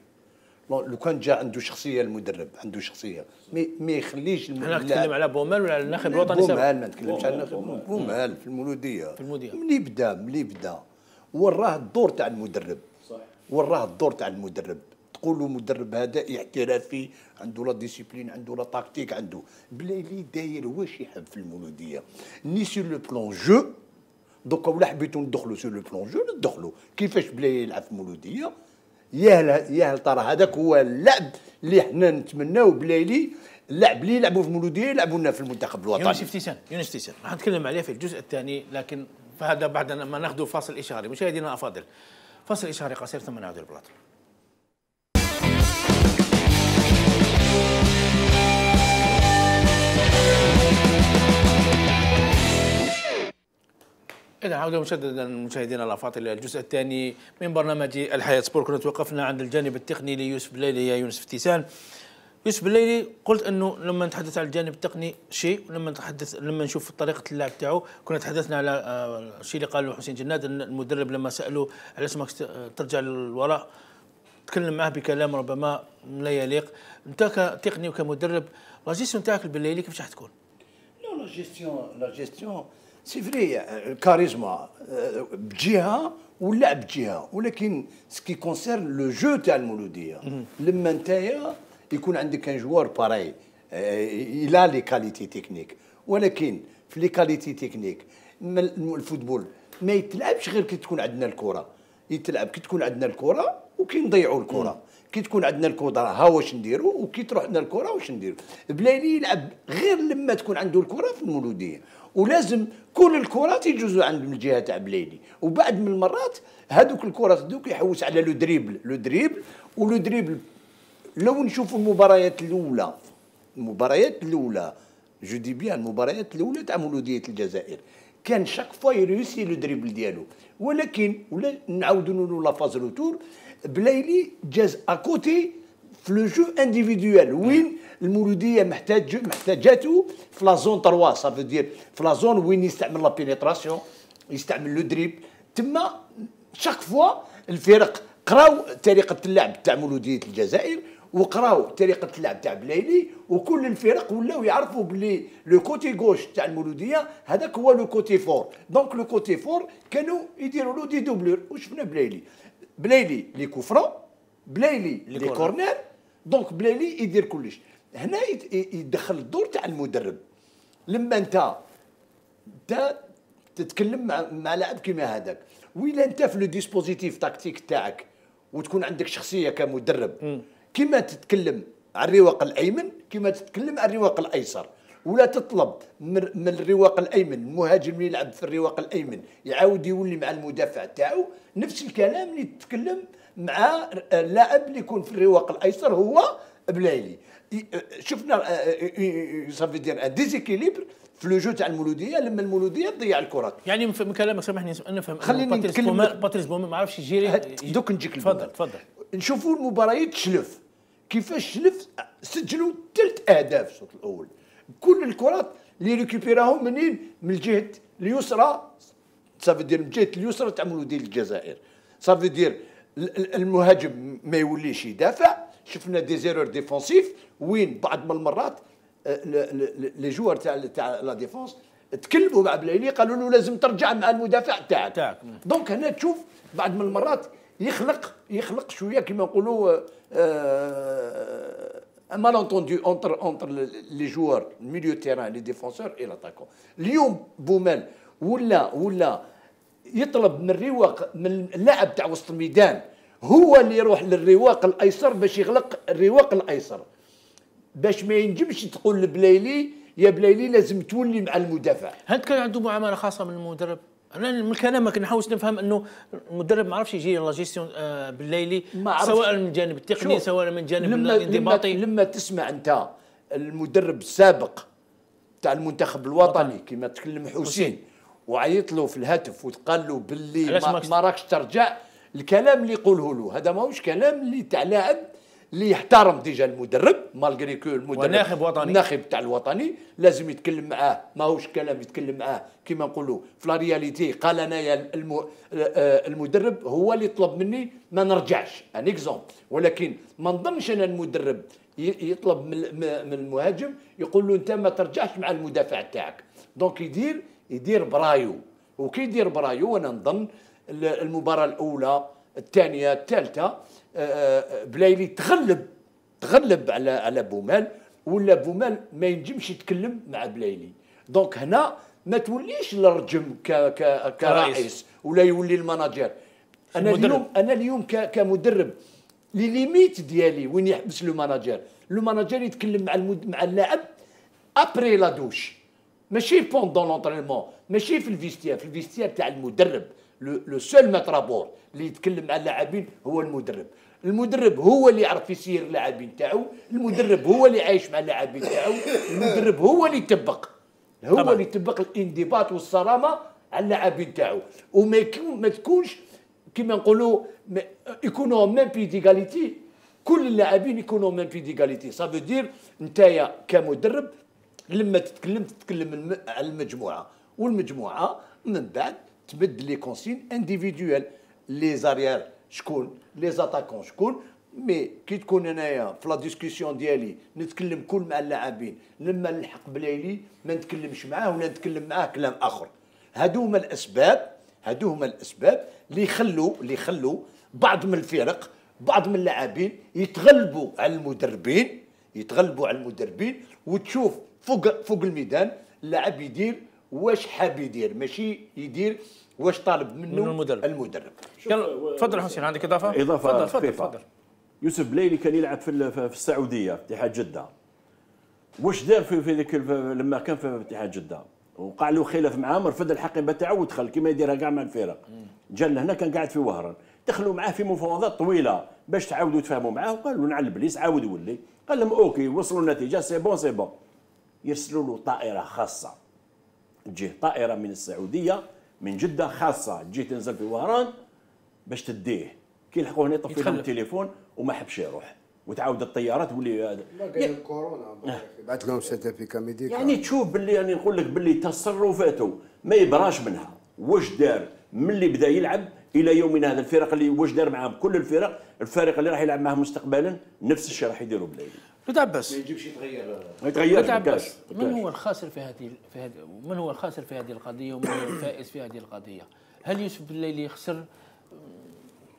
لو كان جا عنده شخصية المدرب عنده شخصية. ما ما يخليش اللاعب- نتكلم على بومال ولا على الناخب الوطني؟ بومال ما نتكلمش على بومال. في المولودية. في المولودية. ملي بدا ملي بدا وراه الدور تاع المدرب. صح وراه الدور تاع المدرب. تقول له مدرب هذا احترافي عنده la discipline عنده la tactique عنده. بلايلي داير واش يحب في المولودية؟ ni sur le plan jeu دوكا ولا حبيتو ندخلوا sur le plan jeu ندخلوا كيفاش بلايلي يلعب في المولوديه ياهل ياهل ترى هذاك هو اللعب اللي حنا نتمناو بلايلي اللعب اللي يلعبوا في المولوديه يلعبوا لنا في المنتخب الوطني. يونس افتيسان يونس افتيسان راح نتكلم عليه في الجزء الثاني لكن فهذا بعد ما ناخذ فاصل إشهاري. مشاهدينا الأفاضل فاصل إشهاري قصير ثم نعود البلاطه إذا عودة مجددا مشاهدينا الأفاضل إلى الجزء الثاني من برنامج الحياة سبور كنا توقفنا عند الجانب التقني ليوسف بليلي يا يونس افتيسان يوسف بليلي قلت أنه لما نتحدث على الجانب التقني شيء ولما نتحدث لما نشوف طريقة اللعب تاعو. كنا تحدثنا على آه، الشيء اللي قاله حسين جناد المدرب لما سالوه على اسمك ست- ترجع للوراء. تكلم معه بكلام ربما لا يليق. أنت كتقني وكمدرب لا جيستيون تاعك البليلي كيفاش راح تكون؟ Non, la gestion, la gestion, c'est vrai, الكاريزما آه، بجهة واللعب بجهة. ولكن ce qui concerne le jeu تاع المولوديه لما نتايا يكون عندك un joueur pareil il a les qualités techniques ولكن في les qualités techniques ال football ما يتلعبش غير كي تكون عندنا الكرة. يتلعب كي تكون عندنا الكرة وكي نضيعوا الكرة. كي تكون عندنا الكرة ها واش نديروا وكي تروح عندنا الكرة واش نديروا بلايلي يلعب غير لما تكون عنده الكرة في المولودية. ولازم كل الكرات يجوزوا عند من الجهه تاع بلايلي وبعد من المرات هذوك الكرات دوك يحوس على le dribble. le dribble و le dribble. لو نشوفوا المباريات الأولى. المباريات الأولى. je dis bien المباريات الأولى تاع مولودية الجزائر. كان chaque fois ي réussi le dribble ديالو. ولكن ولا نعاودوا نقولوا la phase retour بلايلي جاز à côté في le jeu individuel وين؟ المولودية محتاج محتاجاته في la zone 3 ça veut dire في la zone وين يستعمل la pénétration يستعمل le dribble تما chaque fois الفرق قراو طريقة اللعب تاع مولودية الجزائر وقراو طريقة اللعب تاع بلايلي وكل الفرق ولاو يعرفوا بلي le côté gauche تاع المولودية هذاك هو le côté fort donc le côté fort كانوا يديروا له des doubleurs وشفنا بلايلي بلايلي les coups francs بلايلي les. corners. donc بلايلي يدير كلش. هنا يدخل الدور تاع المدرب. لما انت انت تتكلم مع مع لاعب كيما هذاك وإلا انت في le dispositif tactique تاعك وتكون عندك شخصية كمدرب كيما تتكلم على الرواق الأيمن كيما تتكلم على الرواق الأيسر. ولا تطلب من الرواق الأيمن المهاجم اللي يلعب في الرواق الأيمن يعاود يولي مع المدافع تاعو. نفس الكلام اللي تتكلم مع اللاعب اللي يكون في الرواق الأيسر هو بلايلي شفنا ça veut dire un déséquilibre في le jeu تاع المولودية لما المولودية تضيع الكرات. يعني من كلامك سامحني نفهم خليني نتكلم. باتريس بومال ما عرفش ي gérer. دوك نجيك تفضل. تفضل. نشوفوا المباريات شلف كيفاش شلف سجلوا ثلاث أهداف الشوط الأول. كل الكرات اللي récupéra هم منين؟ من الجهة اليسرى. ça veut dire من الجهة اليسرى تاع مولوديه الجزائر. ça veut dire ال- ال- المهاجم ما يوليش يدافع. شفنا des erreurs défensives وين بعض من المرات آه، les joueurs تاع تاع la défense تكلموا مع بلايلي قالوا له لازم ترجع مع المدافع تاعك تاعك. donc هنا تشوف بعض من المرات يخلق يخلق شوية كما نقولوا malentendu entre entre les joueurs milieu terrain les défenseurs et l'attaquant اليوم بومال ولا ولا يطلب من الرواق من اللاعب تاع وسط الميدان هو اللي يروح للرواق الأيسر باش يغلق الرواق الأيسر. باش ما ينجمش تقول لبلايلي يا بلايلي لازم تولي مع المدافع. هل كان عنده معاملة خاصة من المدرب؟ أنا من كلامك نحاول نفهم إنه المدرب ما عرفش يجي لا جيستيون آه، بلايلي. سواء من الجانب التقني سواء من الجانب لما لما, الانضباطي. لما تسمع أنت المدرب السابق تاع المنتخب الوطني كما تكلم حسين وعيط له في الهاتف وقال له باللي ما راكش ترجع الكلام اللي يقوله له. هذا ماهوش كلام اللي تاع لاعب اللي يحترم déjà المدرب malgré que المدرب. وناخب وطني. الناخب تاع الوطني. لازم يتكلم معاه. ماهوش كلام يتكلم معاه. كيما نقولوا في la réalité قال أنايا الم... آه، المدرب هو اللي طلب مني ما نرجعش. un exemple. ولكن ما نظنش أن المدرب يطلب من المهاجم يقول له أنت ما ترجعش مع المدافع تاعك. donc يدير يدير برايو. وكي يدير برايو وأنا نظن المباراة الأولى الثانية الثالثة آه، بلايلي تغلب تغلب على على بومال ولا بومال ما ينجمش يتكلم مع بلايلي donc هنا ما توليش الرجم ك ك كرئيس ولا يولي ال manager أنا المدرب. اليوم أنا اليوم ك- كمدرب les limites ديالي وين يحبس le manager le manager يتكلم مع المد... مع اللاعب après la douche ماشي pendant l'entraînement ماشي في ال vestiaire في ال vestiaire تاع المدرب. le seul ماترابور اللي يتكلم مع اللاعبين هو المدرب. المدرب هو اللي يعرف يسير اللاعبين تاعو المدرب هو اللي عايش مع اللاعبين تاعو المدرب هو اللي يطبق هو طبعاً. اللي يطبق الانضباط والصرامة على اللاعبين تاعو. وما ما تكونش كيما نقولوا يكونوا même pied d'égalité كل اللاعبين يكونوا même pied d'égalité ça veut dire نتايا كمدرب لما تتكلم تتكلم على المجموعة. والمجموعة من بعد تمد les consignes individuelles les arrières شكون. les attaquants شكون. mais كي تكون انايا في la discussion ديالي نتكلم كل مع اللاعبين. لما نلحق بلايلي ما نتكلمش معاه ولا نتكلم معاه كلام آخر. هادو هما الأسباب هادو هما الأسباب اللي يخلوا اللي يخلوا بعض من الفرق بعض من اللاعبين يتغلبوا على المدربين يتغلبوا على المدربين وتشوف فوق فوق الميدان اللاعب يدير واش حاب يدير. ماشي يدير واش طالب منه من المدرب. المدرب. يلا تفضل حسين عندك إضافة؟ إضافة تفضل تفضل يوسف بلايلي كان يلعب في ال- في السعودية في اتحاد جدة. واش دار في في ذيك لما كان في اتحاد جدة؟ وقع له خلاف معاه رفض الحقيبه تاعو ودخل كما يديرها كاع مع الفرق. جا لهنا كان قاعد في وهران. دخلوا معاه في مفاوضات طويلة باش تعاودوا تفاهموا معاه وقالوا نعل إبليس عاود ولي. قال لهم OK وصلوا النتيجة c'est bon c'est bon. يرسلوا له طائرة خاصة. تجيه طائرة من السعودية من جدة خاصة. تجي تنزل في وهران باش تديه. كي لحقوه هنا يطفي لهم. التليفون وما حبش يروح. وتعاود الطياره تولي هذا قال كورونا. بعث لهم certificat médical يعني تشوف باللي يعني نقول لك باللي تصرفاته ما يبراش منها. واش دار؟ من اللي بدأ يلعب إلى يومنا هذا. الفرق اللي واش دار معاهم؟ كل الفرق الفريق اللي راح يلعب معاه مستقبلا نفس الشيء راح يديروا ولد عباس يجيبش يتغير. ما يتغيرش ما من هو الخاسر في هذه في هذه من هو الخاسر في هذه القضية ومن هو الفائز في هذه القضية؟ هل يوسف بالليلي خسر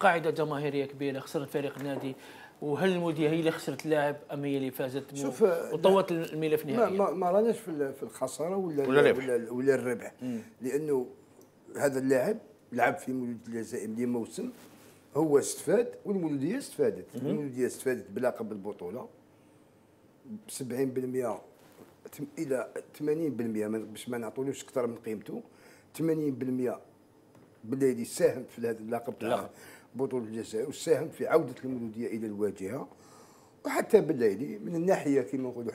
قاعدة جماهيرية كبيرة خسر فريق النادي وهل الموديه هي اللي خسرت اللاعب أم هي اللي فازت شوف، وطوت الملف ما, نهائيا؟ ما, ما راناش في ال- في الخسارة ولا ولا الربح. ولا, ولا الربح. لأنه هذا اللاعب لعب في مولود الجزائر لموسم هو استفاد والمولوديه استفادت. المولوديه استفادت بلقب البطوله 70% تم- إلى 80% ما- باش ما نعطولوش أكثر من قيمته 80% بالليل ساهم في هذا اللقب تاع بطولة الجزائر وساهم في عودة المولوديه إلى الواجهة وحتى بالليلي من الناحية كما نقولوا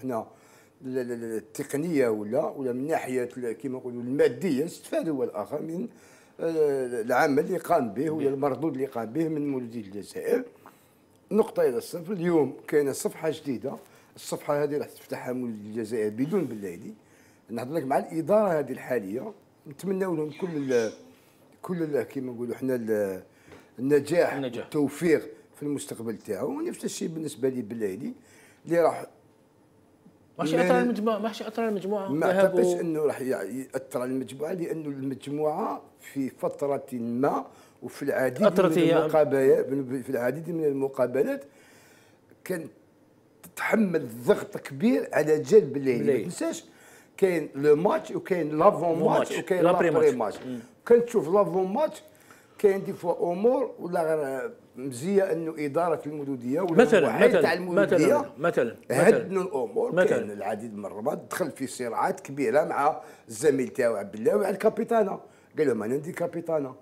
ال- التقنية ولا ولا من ناحية كما نقولوا المادية استفاد هو الآخر من آه، العمل اللي قام به ولا المردود اللي قام به من مولوديه الجزائر. نقطة إلى الصفر اليوم كاينة صفحة جديدة. الصفحة هذه راح تفتحها مولد الجزائر بدون بالليلي نهضر لك مع الإدارة هذه الحالية. نتمنوا لهم كل ال كل ال كما نقولوا إحنا ال- النجاح النجاح. والتوفيق في المستقبل تاعو. ونفس الشيء بالنسبة لي بالليلي اللي راح ماشي ما- اثر على المجموعه ماشي اثر على المجموعة ما أعتقدش إنه راح يأثر على المجموعة لأنه المجموعة في فترة ما وفي العديد من المقابلات في العديد من المقابلات كانت تتحمل ضغط كبير على بلايلي. ما بلايلي. تنساش كاين le match وكاين l'avant-match، وكاين l'après-match. match كنت تشوف l'avant-match كاين des fois أمور ولا غير مزية إنه إدارة المولوديه ولا مثلا الوعي تاع مثلا المولوديه مثلا مثلا هدنوا الأمور. مثلاً. كاين العديد من المرات دخل في صراعات كبيرة مع الزميل تاعو عبد الله ومع الكابيتانا. قال لهم أنا ندي كابيتانا.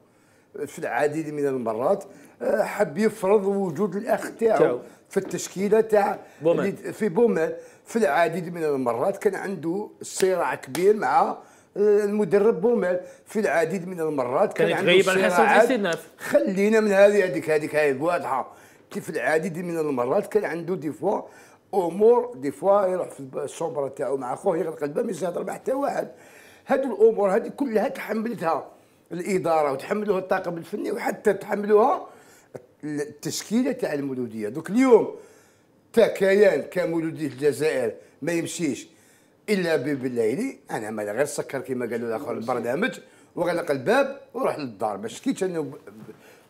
في العديد من المرات آه، حب يفرض وجود الأخ تاعو. في التشكيلة تاع في بومان في العديد من المرات كان عنده صراع كبير مع المدرب بومال في العديد من المرات كان كان, عنده عن. الاستئناف. خلينا من هذه هذيك هذيك هاي واضحه كيف العديد من المرات كان عنده دي فوا أمور دي فوا يروح في الشومبره تاعو مع خوه يغلق الباب ما يهضر مع حتى واحد. هذه الأمور هذه كلها تحملتها الإدارة وتحملوها الطاقم الفني وحتى تحملوها التشكيلة تاع المولودية دوك اليوم تا كيان كمولودية الجزائر ما يمشيش إلا بالليلي أنا ما غير سكر كما قالوا الآخر البرنامج وغلق الباب وروح للدار ما شكيتش أنه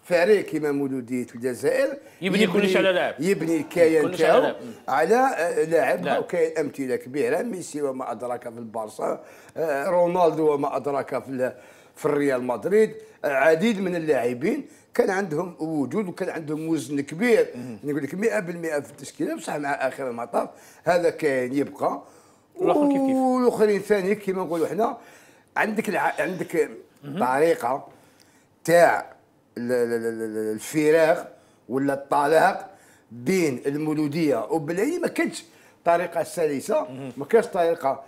فريق كما مولودية الجزائر يبني كلش على لاعب. يبني الكيان تاعو. على آه، لاعب. وكاين أمثلة كبيرة ميسي وما أدراك في البارسا آه، رونالدو وما أدراك في في الريال مدريد العديد من اللاعبين كان عندهم وجود وكان عندهم وزن كبير. نقول لك 100% في التشكيلة بصح مع آخر المطاف. هذا كاين يبقى. والآخر كيف كيف. والآخرين ثاني كما نقولوا إحنا عندك الع... عندك طريقة تاع ال- ال- ال- ال- الفراغ ولا الطلاق بين المولودية وبلاي ما كانتش طريقة سلسة ما كانش طريقة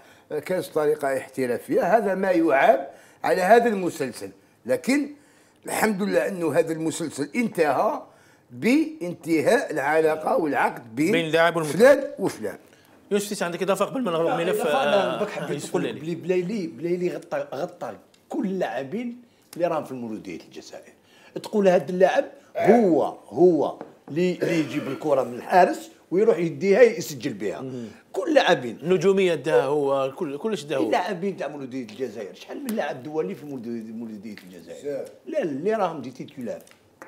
كانش طريقة احترافية. هذا ما يعاب على هذا المسلسل. لكن الحمد لله انه هذا المسلسل انتهى بانتهاء العلاقة والعقد بين, بين اللاعب. فلان وفلان. يوسف عندك إضافة قبل ما نغلق؟ ملف أنا آه، بك حبيت يوسف نقول. بلي بلايلي بلايلي غطى غطى كل اللاعبين اللي راهم في المولوديه الجزائر تقول هذا اللاعب هو هو اللي اللي يجيب الكرة من الحارس ويروح يديها يسجل بها. كل لاعبين النجوميه داها هو كل كلش داها هو. اللاعبين تاع مولودية الجزائر. شحال من لاعب دولي في مولوديه مولودية الجزائر؟ لا اللي راهم des titulaires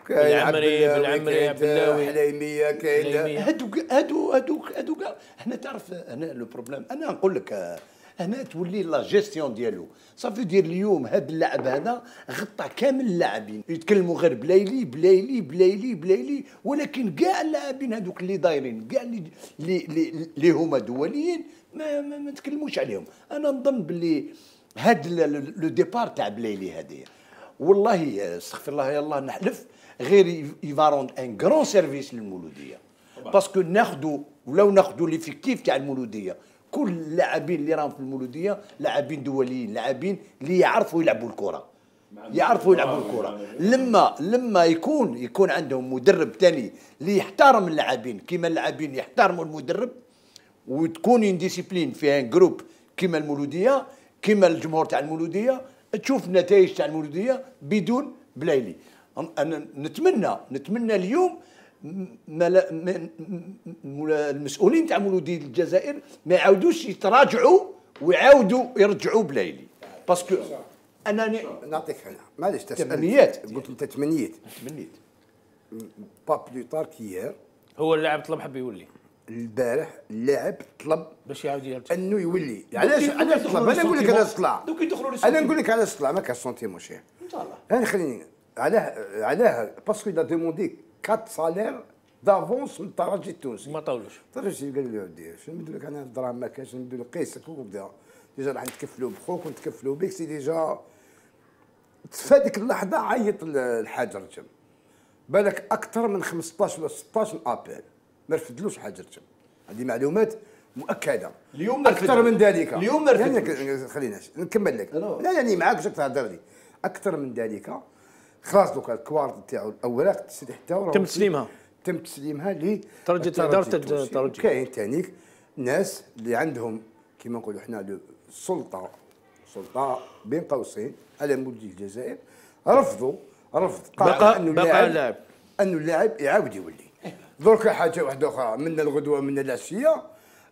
كاين بالعمري- اللاوي. حلايمية كاين. هادوك هادو هادوك هادوك هنا تعرف هنا le problème. أنا نقول لك آه، هنا تولي لا جيستيون ديالو. ça veut dire اليوم هذا اللاعب هذا غطى كامل اللاعبين. يتكلموا غير بلايلي بلايلي بلايلي بلايلي ولكن كاع اللاعبين هذوك اللي دايرين كاع اللي اللي هما دوليين ما ما, ما تكلموش عليهم. أنا نظن باللي هاد le départ تاع بلايلي هذه والله استغفر الله يا الله نحلف. غير il va rendre un grand service للمولودية. parce que ناخذوا ولو ناخذوا l'effectif تاع المولودية. كل اللاعبين اللي راهم في المولودية لاعبين دوليين لاعبين اللي يعرفوا يلعبوا الكرة. يعرفوا يلعبوا الكرة. لما لما يكون يكون عندهم مدرب ثاني اللي يحترم اللاعبين كما اللاعبين يحترموا المدرب وتكون discipline فيها groupe كما المولودية كما الجمهور تاع المولودية تشوف النتائج تاع المولودية بدون بلايلي. أنا نتمنى نتمنى اليوم المسؤولين تاع مولوديه الجزائر ما يعاودوش يتراجعوا ويعاودوا يرجعوا بلايلي parce que أنا نعطيك أنا معليش تسال تمنيات. قلت انت تمنيت تمنيت pas plus tard qu'hier هو اللاعب طلب حب يولي. البارح اللاعب طلب باش يعاود يرجع أنه يولي. علاش علاش؟ طلب أنا نقول لك. علاش طلب أنا. نقول لك علاش طلب ما كاش sentiment cher إن شاء الله. أنا خليني علاه علاه parce que a demandé 4 salaires d'avance من الترجي التونسي ما طولوش الترجي قال له ودي شنو نمد لك أنا الدراهم ما كاش نمد لك قيسك وبدا déjà راح نتكفلوا بخوك ونتكفلوا بك c'est déjà في هذيك اللحظه عيط ال- الحاج رجب بالك أكثر من 15 ولا 16 appels ما رفدلوش حاج رجب هذه معلومات مؤكده اليوم أكثر. من ذلك اليوم ما رفدلوش. خلينا نكمل لك لا يعني معاك واش تهضر لي أكثر من ذلك خلاص دوكا الكوارت تاعو الأوراق تاعو تم تسليمها. تم تسليمها ل ترجي- إدارة الترجي. كاين تانيك ناس اللي عندهم كما نقولوا إحنا لو- السلطه سلطة بين قوسين على مولوديه الجزائر رفضوا رفض بقى- إنه بقى اللاعب. إنه اللاعب يعاود يولي درك حاجة واحدة أخرى من الغدوة من العشية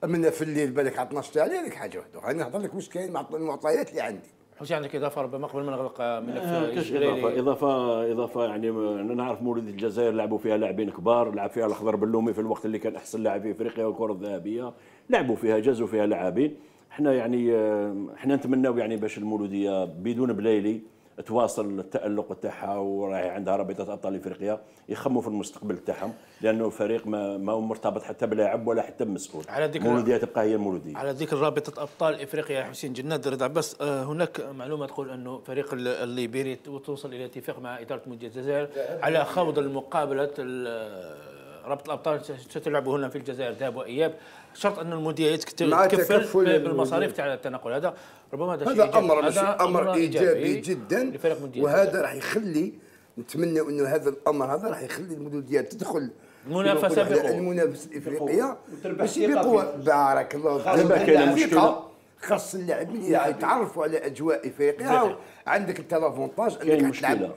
من في الليل بالك على 12 تاع الليل حاجة واحدة أخرى أنا نهضر لك واش كاين مع المعطيات اللي عندي حسين عندك إضافة ربما قبل ما نغلق ملف آه،. اضافه اضافه إضافة يعني أنا نعرف مولوديه الجزائر لعبوا فيها لاعبين كبار لعب فيها الأخضر بلومي في الوقت اللي كان أحسن لاعب في إفريقيا والكرة الذهبية. لعبوا فيها جازوا فيها لاعبين. إحنا يعني آه، إحنا نتمناو يعني باش المولودية بدون بلايلي تواصل التألق تاعها وراهي عندها رابطة أبطال افريقيا يخموا في المستقبل تاعهم لأنه فريق ما ما هو مرتبط حتى بلاعب ولا حتى بمسؤول. على ذكر- المولودية تبقى هي المولودية. على ذكر رابطة أبطال إفريقيا حسين جناد رضا عباس آه، هناك معلومة تقول أنه فريق ال- الليبيري توصل إلى اتفاق مع إدارة مولودية الجزائر على خوض المقابلة ال- رابطة الأبطال ستلعب هنا في الجزائر ذهاب وإياب. شرط أن المولودية يتك- مع تكفل تكفل بالمصاريف. تاع التنقل هذا. ربما هذا شيء هذا إيجابي. أمر ماشي هذا أمر إيجابي جدا لفريق مولودية وهذا. راح يخلي نتمنى إنه هذا الأمر هذا راح يخلي تدخل المنافسة كما نقولوا إحنا بقوة. المنافسه الإفريقية ماشي بقوة. بارك الله خاصة فيك. دابا كاينة ثقة مشكلة. خاص اللاعبين يتعرفوا على أجواء إفريقيا عندك أنت لافونتاج كاين انك تلعب مشكلة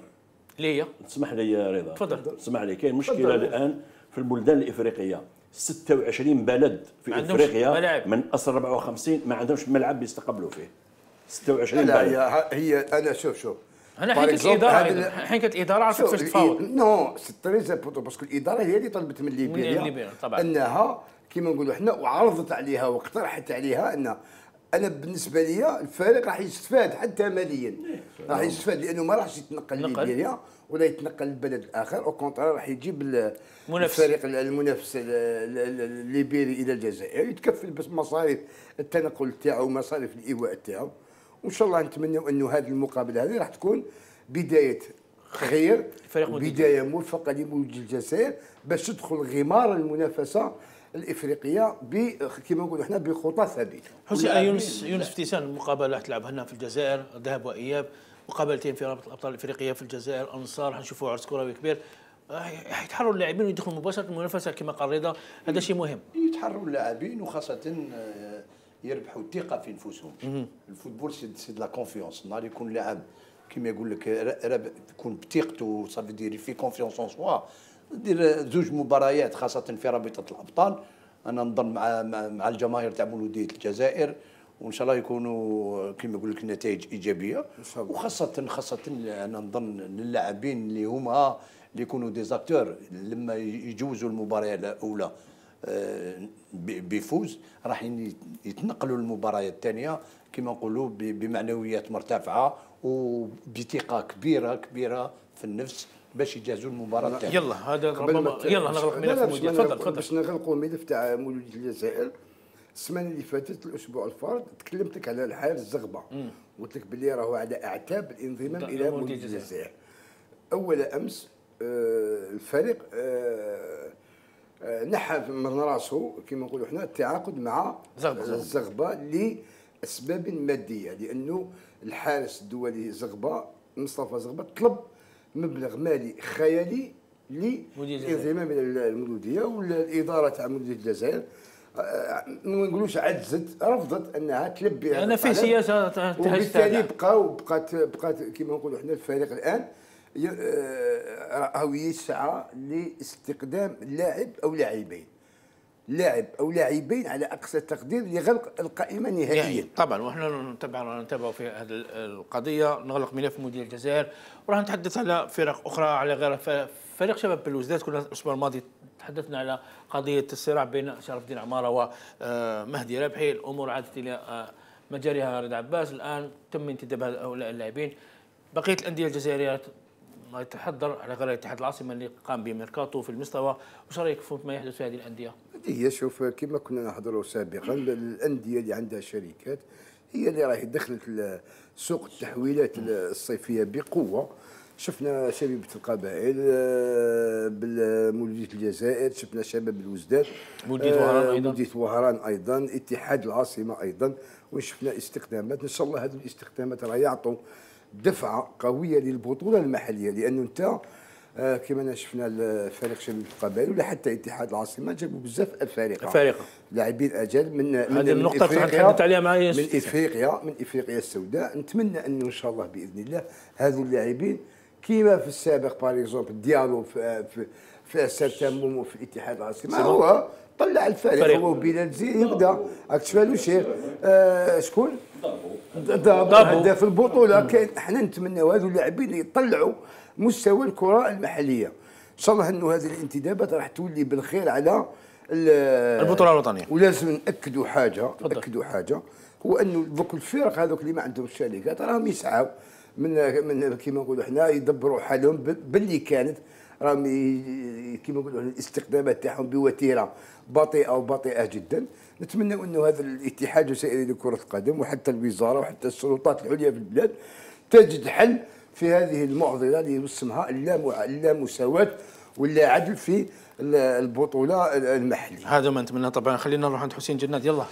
اللي هي تسمح لي يا رضا تفضل. تسمح لي كاين مشكلة الآن في البلدان الإفريقية 26 بلد في إفريقيا. من أصل 54 ما عندهمش ملعب يستقبلوا فيه. 26 لا بلد. هي هي أنا شوف شوف. أنا حكيت الإدارة حكيت الإدارة عرفت كيفاش إيه، تفاوض. non c'est très important parce que الإدارة هي اللي طلبت من ليبيريا ليبيريا، طبعاً. أنها كما نقولوا إحنا وعرضت عليها واقترحت عليها أن أنا بالنسبة لي الفريق راح يستفاد حتى ماليا. راح يستفاد لأنه ما راحش يتنقل نقل. ليبيريا ولا يتنقل للبلد الآخر au contraire راح يجيب. الفريق ال- المنافس ال- ال- ال- الليبيري إلى الجزائر يتكفل بمصاريف التنقل تاعو ومصاريف الإيواء تاعو وإن شاء الله نتمنى أنه هذه المقابلة هذه راح تكون بداية خير. بداية موفقة لمولودية الجزائر باش تدخل غمار المنافسة الإفريقية ب كما نقولوا إحنا بخطى ثابتة حسين يونس يونس فتيسان المقابلة راح تلعب هنا في الجزائر ذهاب وإياب مقابلتين في رابطة الأبطال الإفريقية في الجزائر انصار حنشوفوا عرس كروي كبير. آه، حيتحرروا اللاعبين ويدخلوا مباشرة المنافسة كما قال رضا. هذا شيء مهم. يتحروا اللاعبين وخاصة آه، يربحوا الثقة في نفوسهم. ال football c'est c'est la confiance. نهار يكون لاعب كما يقول لك يكون بثقته ça veut dire في confiance en soi دير زوج مباريات خاصة في رابطة الأبطال. أنا نظن مع مع, الجماهير تاع مولودية الجزائر. وإن شاء الله يكونوا كما يقول لك نتائج إيجابية. وخاصه خاصة أنا نظن اللاعبين اللي هما اللي يكونوا ديزاكتور لما يجوزوا المباراة الأولى آه، بفوز راح يتنقلوا للمباريات الثانية كما نقولوا بمعنويات مرتفعة وبثقة كبيره كبيرة في النفس باش يجهزوا المباراة الثانية. يلا هذا ربما يلا نغلق ملف تفضل تفضل. باش نغلقوا الملف تاع مولودية الجزائر. السمانة اللي فاتت الأسبوع الفارط تكلمت لك على الحارس زغبه قلت لك باللي راهو على إعتاب الانضمام إلى مولودية الجزائر. أول أمس آه، الفريق آه، آه، نحى من راسه كما نقولوا إحنا التعاقد مع. الزغبة لأسباب مادية. لأنه الحارس الدولي زغبة مصطفى زغبة طلب مبلغ مالي خيالي. للانضمام إلى المولوديه والإدارة تاع مولوديه الجزائر. ما نقولوش عجزت رفضت أنها تلبي هذا لأن في. سياسة وبالتالي بقاو بقات بقات كما نقولوا إحنا الفريق الآن آه، راهو يسعى لاستقدام لاعب أو لاعبين. لاعب أو لاعبين على أقصى تقدير لغلق القائمة نهائيا. نهائيا طبعا وإحنا نتابع نتابع في هذه القضية. نغلق ملف مدير الجزائر. وراح نتحدث على فرق أخرى على غير فريق شباب بلوزداد كنا الأسبوع الماضي تحدثنا على قضية الصراع بين شرف الدين عمارة ومهدي ربحي. الأمور عادت إلى آه، مجاريها. رضا عباس الآن تم انتداب هؤلاء اللاعبين. بقية الأندية الجزائرية ما يتحضر على غير اتحاد العاصمة اللي قام بميركاتو في المستوى. وش رأيك فيما يحدث في هذه الأندية؟ هي شوف كما كنا نحضروا سابقا الأندية اللي عندها شركات هي اللي راهي دخلت سوق التحويلات الصيفية بقوة. شفنا شبيبة القبائل آه، بالمولوديه الجزائر شفنا شباب الوزداد مولودية وهران أيضاً. مولوديه وهران أيضا اتحاد العاصمة أيضا وشفنا استخدامات إن شاء الله هذه الاستخدامات راه يعطوا دفعة قوية للبطولة المحلية لأنه أنت آه، كما شفنا الفريق شباب القبائل ولا حتى اتحاد العاصمة جابوا بزاف الفريق الفريقة. لاعبين أجل من من هذه من النقطة اللي إفريقيا- تحدث عليها معي من. إفريقيا من إفريقيا السوداء نتمنى أنه إن شاء الله بإذن الله هذو اللاعبين كيما في السابق باغ اكزومبل ديالو في في في سيرتاموم في الاتحاد العاصمه هو طلع الفريق فريق. هو بلال زين يبدا راك تشفى شيخ آه شكون؟ دابو دابو. هذا في البطولة كاين إحنا نتمناو هذو اللاعبين يطلعوا مستوى الكرة المحلية إن شاء الله إنه هذه الانتدابات راح تولي بالخير على ال- البطولة الوطنية. ولازم نأكدوا حاجة. نأكدوا حاجة هو إنه دوك الفرق هذوك اللي ما عندهم شركات راهم يسعوا من من كما نقولوا إحنا يدبروا حالهم باللي كانت راهم كما نقولوا الاستخدامات تاعهم بوتيرة بطيئة وبطيئة جدا. نتمنى إنه هذا الاتحاد الجزائري لكرة القدم وحتى الوزارة وحتى السلطات العليا في البلاد تجد حل في هذه المعضلة اللي يسمها اللامع- اللامساواه ولا عدل في ال- البطولة المحلية. هذا ما نتمنى. طبعا خلينا نروح عند حسين جناد. يلا.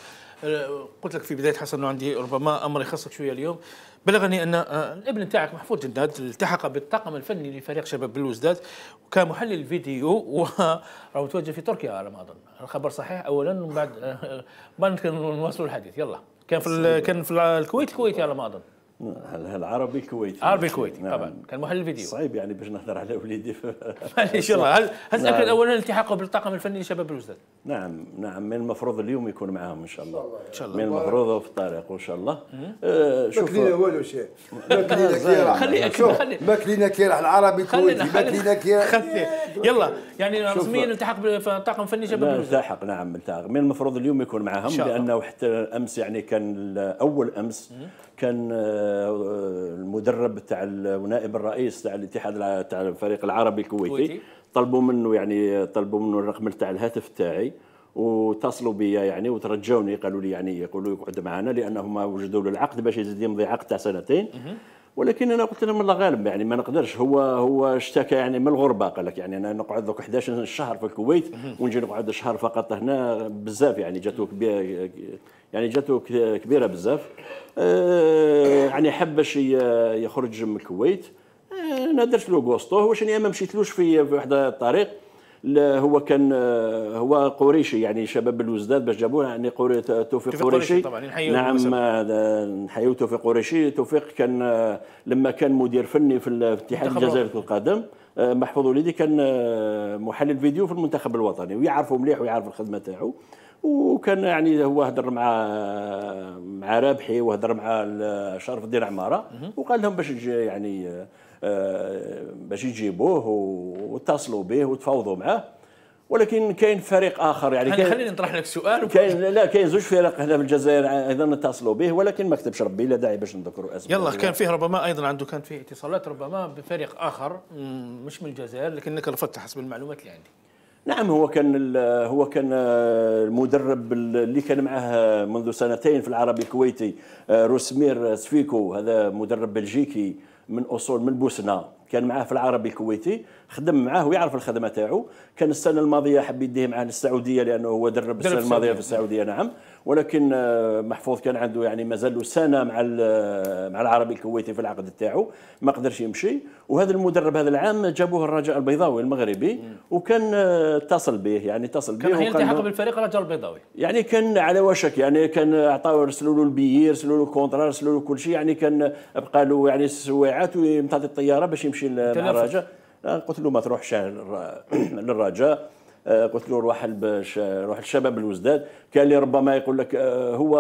آه، قلت لك في بداية حسن انه عندي ربما أمر يخصك شوية اليوم. بلغني أن آه، الابن بتاعك محفوظ جداد التحق بالطاقم الفني لفريق شباب بلوزداد وكمحلل فيديو وراهو متواجد في تركيا على ما أظن. الخبر صحيح؟ اولا ومن بعد آه، بعد نواصلوا الحديث. يلا. كان في كان في الكويت الكويتي على ما أظن. العربي كويتي؟ عربي كويتي نعم. طبعا. كان محلل فيديو صعيب يعني باش نهضر على وليدي. (laughs) معليش يلا هل هل نعم. تاكد اولا التحاقه بالطاقم الفني لشباب بلوزداد نعم نعم. من المفروض اليوم يكون معاهم إن شاء الله. إن شاء الله. من المفروض في الطريق وان شاء الله. آه ما شوف كلينا والو شيء ما كلينا كي راح خلي خلي. ما كلينا كي راح العربي خلينا كويتي. ما كلينا كي خلي يلا. يعني رسميا التحق بالطاقم الفني شباب لا بلوزداد التحق نعم التحق من المفروض اليوم يكون معاهم شاء الله. لأنه حتى أمس يعني كان أول أمس كان آه، المدرب تاع ونائب الرئيس تاع الاتحاد تاع الفريق العربي كويتي. الكويتي. طلبوا منه يعني طلبوا منه الرقم تاع الهاتف تاعي واتصلوا بيا يعني وترجوني قالوا لي يعني يقولوا يقعد معنا لانهم وجدوا له العقد باش يزيد يمضي عقد تاع سنتين. ولكن أنا قلت لهم الله غالب يعني ما نقدرش هو هو اشتكى يعني من الغربة قال لك يعني أنا نقعد ذوك 11 شهر في الكويت ونجي نقعد شهر فقط هنا بزاف يعني جاتو كبيره يعني جاتو كبيرة بزاف. آه، يعني حب باش يخرج من الكويت. آه، أنا درت له قوسطو واش اني ما مشيتلوش في في واحد الطريق. هو كان آه، هو قريشي يعني شباب الوزداد باش جابوه يعني توفيق قريشي طبعاً، نعم. آه، نحيو توفيق قريشي. توفيق كان آه، لما كان مدير فني في الاتحاد الجزائري القدم. آه، محفوظ وليدي كان آه، محلل فيديو في المنتخب الوطني ويعرفه مليح ويعرف الخدمة تاعو. وكان يعني هو هدر مع مع رابحي وهدر مع شرف الدين عمارة وقال لهم باش يعني آه، باش يجيبوه واتصلوا به وتفاوضوا معاه ولكن كاين فريق آخر يعني كاين خليني نطرح لك سؤال. كاين لا كاين زوج فرق هنا في الجزائر أيضا اتصلوا به ولكن ما كتبش ربي لا داعي باش نذكروا أسماء يلا كان فيه ربما أيضا عنده كان فيه اتصالات ربما بفريق آخر مش من الجزائر لكنك رفضت حسب المعلومات اللي عندي. نعم هو كان هو كان آه، المدرب اللي كان معه منذ سنتين في العربي الكويتي آه، روسمير سفيكو هذا مدرب بلجيكي من أصول من بوسنة. كان معاه في العربي الكويتي خدم معاه ويعرف الخدمة تاعو. كان السنة الماضية حب يديه معاه للسعوديه لأنه هو درب السنة في الماضية. في السعودية نعم. ولكن آه، محفوظ كان عنده يعني مازال له سنة مع ال- مع العربي الكويتي في العقد تاعو ما قدرش يمشي. وهذا المدرب هذا العام جابوه الرجاء البيضاوي المغربي وكان آه، اتصل به يعني اتصل به كان يلتحق له- بالفريق الرجاء البيضاوي. يعني كان على وشك يعني كان عطاو رسلوا له ال billet رسلوا له ال contrat رسلوا له كل شيء يعني كان بقى له يعني سويعات ويمتعطي الطيارة باش يمشي ل- مع تلفت. الرجاء. آه، قلت له ما تروحش للر- (clears throat) للرجاء. آه، قلت له روح باش روح لشباب بلوزداد. كان لي ربما يقول لك آه، هو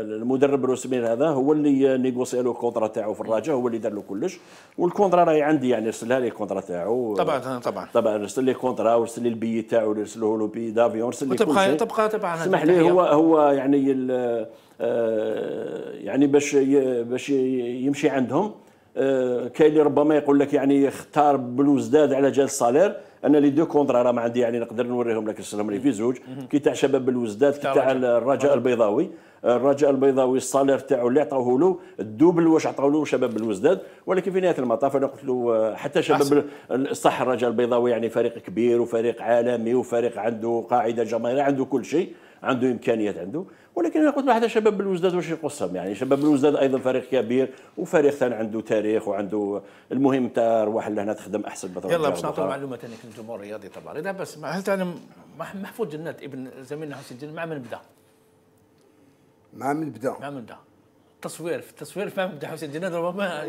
المدرب الرسمي هذا هو اللي négocié له ال contrat تاعو في الرجاء هو اللي دار له كلش. وال contrat راهي عندي يعني رسلها لي ال contrat تاعو. طبعا طبعا. طبعا رسل لي contrat ورسل لي ال billet تاعو رسله له billet d'avion رسل لي وتبقى شيء. تبقى تبع اسمح لي هو هو يعني ال- آه، يعني باش باش يمشي عندهم. آه، كاين اللي ربما يقول لك يعني اختار بلوزداد على جال ال salaire. أنا les deux contrats راه ما عندي يعني نقدر نوريهم لك نرسلهم لي في زوج كي تاع شباب بلوزداد كي تاع الرجاء. البيضاوي. الرجاء البيضاوي ال salaire تاعو اللي عطاوه له ال double واش عطاوه له شباب بلوزداد. ولكن في نهاية المطاف أنا قلت له حتى شباب صح الرجاء البيضاوي يعني فريق كبير وفريق عالمي وفريق عنده قاعدة جماهيرية عنده كل شيء. عنده إمكانيات عنده ولكن أنا قلت له هذا شباب بلوزداد واش يقصهم يعني شباب بلوزداد أيضا فريق كبير وفريق ثاني عنده تاريخ وعنده المهم تاع ارواح اللي هنا تخدم أحسن بطل يلا باش نعطوا معلومات انك الجمهور الرياضي طبعا إذا بس ما- هل تعلم مح- محفوظ جنات ابن زميلنا حسين جنات مع من بدا؟ مع من بدا مع من بدا؟ تصوير في التصوير فاهم (laughs) بدا حسين جنات ربما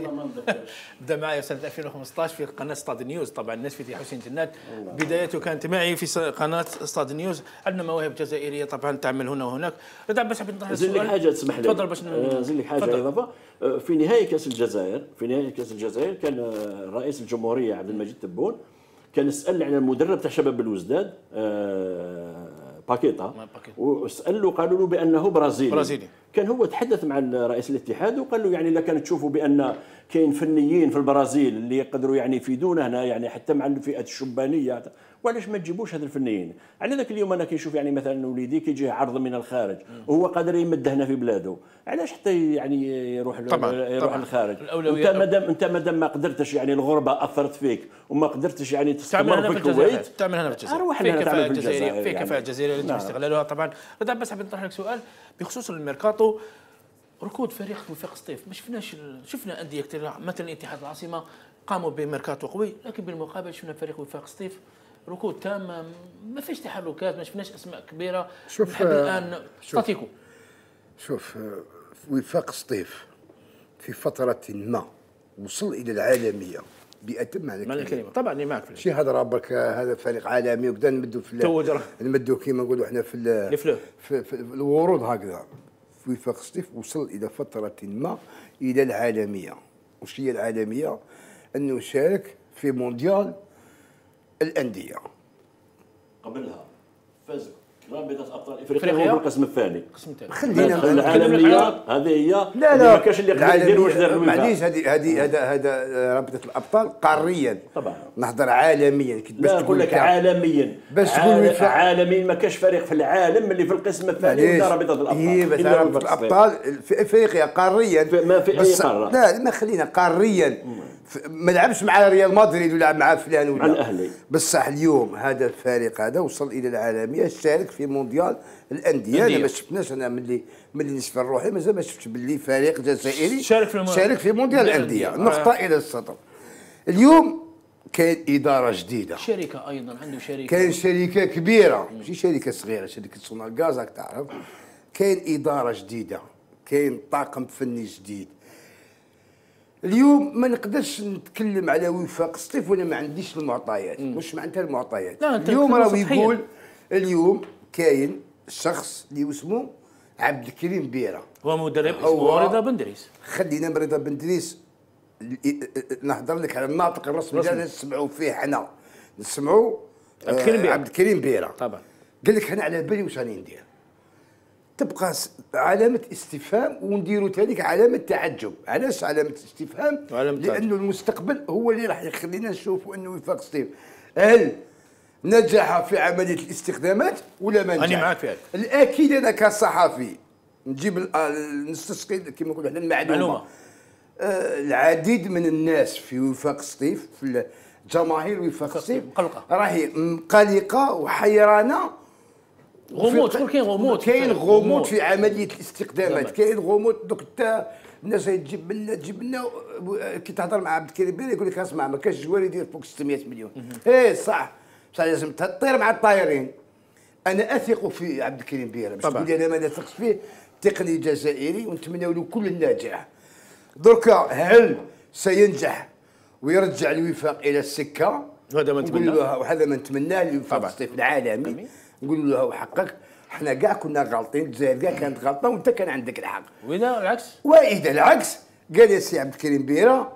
بدا معي سنة 2015 في قناة ستاد نيوز طبعا الناس في حسين جنات بدايته كانت معي في قناة ستاد نيوز عندنا مواهب جزائرية طبعا تعمل هنا وهناك. اذا بس حبيت نطرح زين لك السؤال. حاجة تسمح لي. تفضل باش ن- آه، زين لك حاجة. اضافه آه، في نهاية كأس الجزائر في نهاية كأس الجزائر كان آه، رئيس الجمهورية عبد المجيد تبون كان سال على المدرب تاع شباب الوزداد باكيتا. باكيتا. وسألوا قالوا له بأنه برازيلي. برازيلي. كان هو تحدث مع رئيس الاتحاد وقال له يعني إذا كان تشوفوا بأن كاين فنيين في البرازيل اللي يقدروا يعني يفيدونا هنا يعني حتى مع الفئات الشبانية وعلاش ما تجيبوش هذا الفنيين؟ على ذاك اليوم أنا كنشوف يعني مثلا وليدي كيجيه عرض من الخارج وهو قادر يمد هنا في بلاده. علاش حتى يعني يروح طبعاً، يروح طبعاً. للخارج انت مادام أنت مادام ما قدرتش يعني الغربة أثرت فيك وما قدرتش يعني هنا تستمر في الكويت تعمل هنا في الجزائر. لنا تعمل كفاءة في الجزائر في يعني. كفاءة جزائرية يتم نعم. استغلالها طبعا. رضا بس حبيت نطرح لك سؤال. بخصوص الميركاتو ركود فريق وفاق سطيف. ما شفناش شفنا أندية كثير مثلا اتحاد العاصمة قاموا بميركاتو قوي لكن بالمقابل شفنا فريق وفاق سطيف ركود تام ما- فيش تحركات ما شفناش أسماء كبيرة. شوف، آه، الآن شوف. ستاتيكو شوف آه، وفاق سطيف في فترة ما وصل إلى العالمية. بأتم معنى معنى الكلمة الكلمة طبعا أنا معك في شي هضرة برك هذا فريق عالمي وكذا نمدوا في راه. نمدوا كيما نقولوا إحنا في. في, في, في الورود هكذا في وفاق سطيف وصل إلى فترة ما إلى العالمية وش هي العالمية؟ أنه شارك في مونديال الأندية قبلها فاز رابطه أبطال افريقيا إفريقيا. هو بالقسم الثاني. قسم ثاني خلينا العالمية هذه هي لا لا. ما كانش اللي يقدر يدير واش دار. معليش هذه هذه هذا هذا رابطة الأبطال قاريا. طبعا. نهضر عالميا. باش لا نقول لك عالميا. باش تقول وفاق. عالميا ما كاش فريق في العالم اللي في القسم الثاني ولا رابطه الأبطال. هي بس رابطة الأبطال في إفريقيا قاريا. ما في أي بس- قارة. لا ما خلينا قاريا. ما لعبش مع ريال مدريد ولا مع فلان ولا. مع الأهلي. بصح اليوم هذا الفريق هذا وصل إلى العالمية شارك في مونديال الأندية. أنا الأندية. ما شفناش أنا ملي ملي نشفى روحي مازال ما شفتش باللي فريق جزائري شارك في الم- شارك في مونديال الأندية. الأندية. نقطة إلى السطر. اليوم كاين إدارة جديدة. شركة أيضا عنده شركة. كاين شركة كبيرة ماشي شركة صغيرة شركة سونار غاز راك تعرف. كاين إدارة جديدة كاين طاقم فني جديد. اليوم ما نقدرش نتكلم على وفاق. سطيف وأنا ما عنديش المعطيات. مش معناتها المعطيات. لا، اليوم راه. يقول اليوم كاين شخص اللي اسمه عبد الكريم بيرة. هو مدرب اسمه رضا بندريس خلينا من رضا بن دريس. نهضر لك على الناطق الرسمي رسمي. اللي نسمعوا فيه حنا. نسمعوا عبد الكريم آه، بيرة. عبد الكريم بيرة. طبعا. قال لك أنا على بالي واش راني ندير. تبقى علامة استفهام ونديروا ذلك علامة تعجب، علاش علامة استفهام؟ وعلامة تعجب. لأنه المستقبل هو اللي راح يخلينا نشوفوا أنه وفاق سطيف هل نجح في عملية الاستخدامات ولا ما أنا نجح؟ معاك في هذا. الأكيد أنا كصحفي نجيب ال- نستسقي كما نقولوا إحنا المعلومة معلومة. آه، العديد من الناس في وفاق سطيف في جماهير وفاق سطيف. راهي مقلقة وحيرانة غموض شكون كاين غموض كاين غموض في عملية الاستقدامات زعما. كاين غموض دوك تا الناس تجيب لنا تجيب لنا كي تهضر مع عبد الكريم بيرة يقول لك اسمع ما كاش جوار يدير فوق 600 مليون. إيه صح. بصح لازم تطير مع الطايرين. أنا أثق في عبد الكريم بيرة باش. تقول لي أنا ما نثقش فيه تقني جزائري ونتمنى له كل النجاح. دركا هل سينجح ويرجع الوفاق إلى السكة؟ وهذا ما نتمناه. وهذا ما نتمناه للوفاق طبعا. الصيف العالمي. نقول له وحقك إحنا كاع كنا غالطين الجزائر كانت غلطة وأنت كان عندك الحق وإذا العكس وإذا العكس قال يا سي عبد الكريم بيرة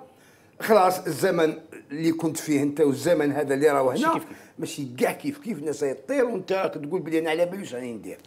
خلاص الزمن اللي كنت فيه أنت والزمن هذا اللي راه هنا. ماشي كاع كيف كيف الناس يطير وانت راك تقول بلي أنا على بالي واش راني ندير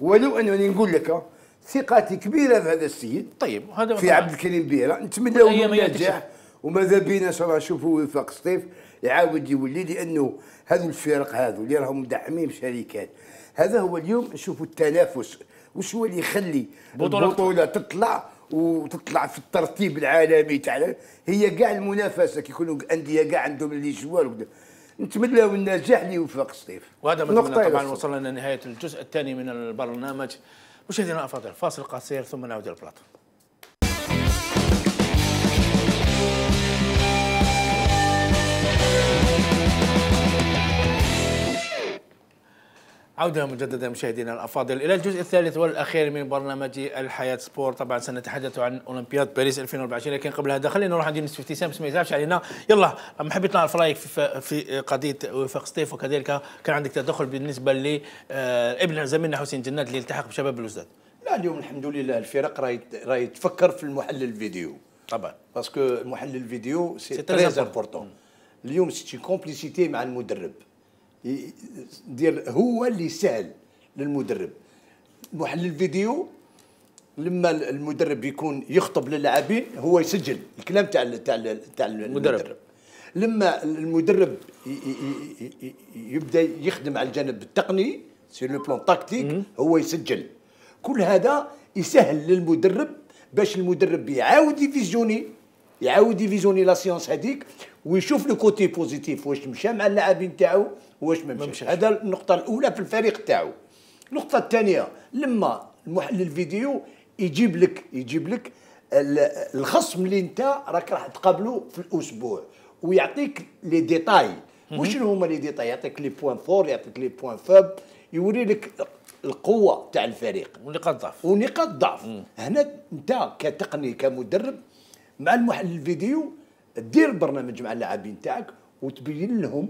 ولو أنني نقول لك ثقتي كبيرة في هذا السيد طيب هذا في. عبد الكريم بيرة نتمنى له. النجاح وماذا بينا إن شاء الله نشوفوا وفاق سطيف يعاود يولي لأنه هذو الفرق هذو اللي راهم مدعمين بشركات. هذا هو اليوم نشوفوا التنافس. وش هو اللي يخلي البطولة تطلع وتطلع في الترتيب العالمي تاع هي كاع المنافسة. كيكونوا أندية كاع عندهم اللي جوال له النجاح لوفاق سطيف وهذا ما نقطة طبعا. وصلنا لنهاية الجزء الثاني من البرنامج. مشاهدينا الأفاضل فاصل قصير ثم نعود البلاطو عودة مجددا مشاهدينا الأفاضل. إلى الجزء الثالث والأخير من برنامج الحياة سبورت طبعا سنتحدث عن أولمبياد باريس 2024 لكن قبل هذا خلينا نروح عند يونس ابتسام بس ما يزعلش علينا. يلا ما حبيت نعرف رأيك في في قضية وفاق سطيف وكذلك كان عندك تدخل بالنسبة لابن زميلنا حسين جنات اللي التحق بشباب بلوزداد لا اليوم الحمد لله الفرق راهي راهي تفكر في المحلل الفيديو. طبعا. parce que المحلل الفيديو c'est très. important اليوم c'est une complicité مع المدرب. دير هو اللي سهل للمدرب. محلل الفيديو لما المدرب يكون يخطب للاعبين هو يسجل الكلام تاع تاع تاع المدرب. لما المدرب يبدأ يخدم على الجانب التقني sur le plan tactique هو يسجل. كل هذا يسهل للمدرب باش المدرب يعاود يvisionner يعاود يvisionner la séance هذيك ويشوف le côté positif واش مشى مع اللاعبين تاعو واش ما مشاش. هذا النقطة الأولى في الفريق تاعو. النقطة الثانية لما المحلل الفيديو يجيب لك يجيب لك ال- الخصم اللي انت راك راح تقابله في الأسبوع ويعطيك les détails. وشنو هما les détails؟ يعطيك les points forts يعطيك les points faibles يوري لك القوة تاع الفريق. ونقاط ضعف. ونقاط ضعف. هنا انت كتقني كمدرب مع المحلل الفيديو دير برنامج مع اللاعبين تاعك وتبين لهم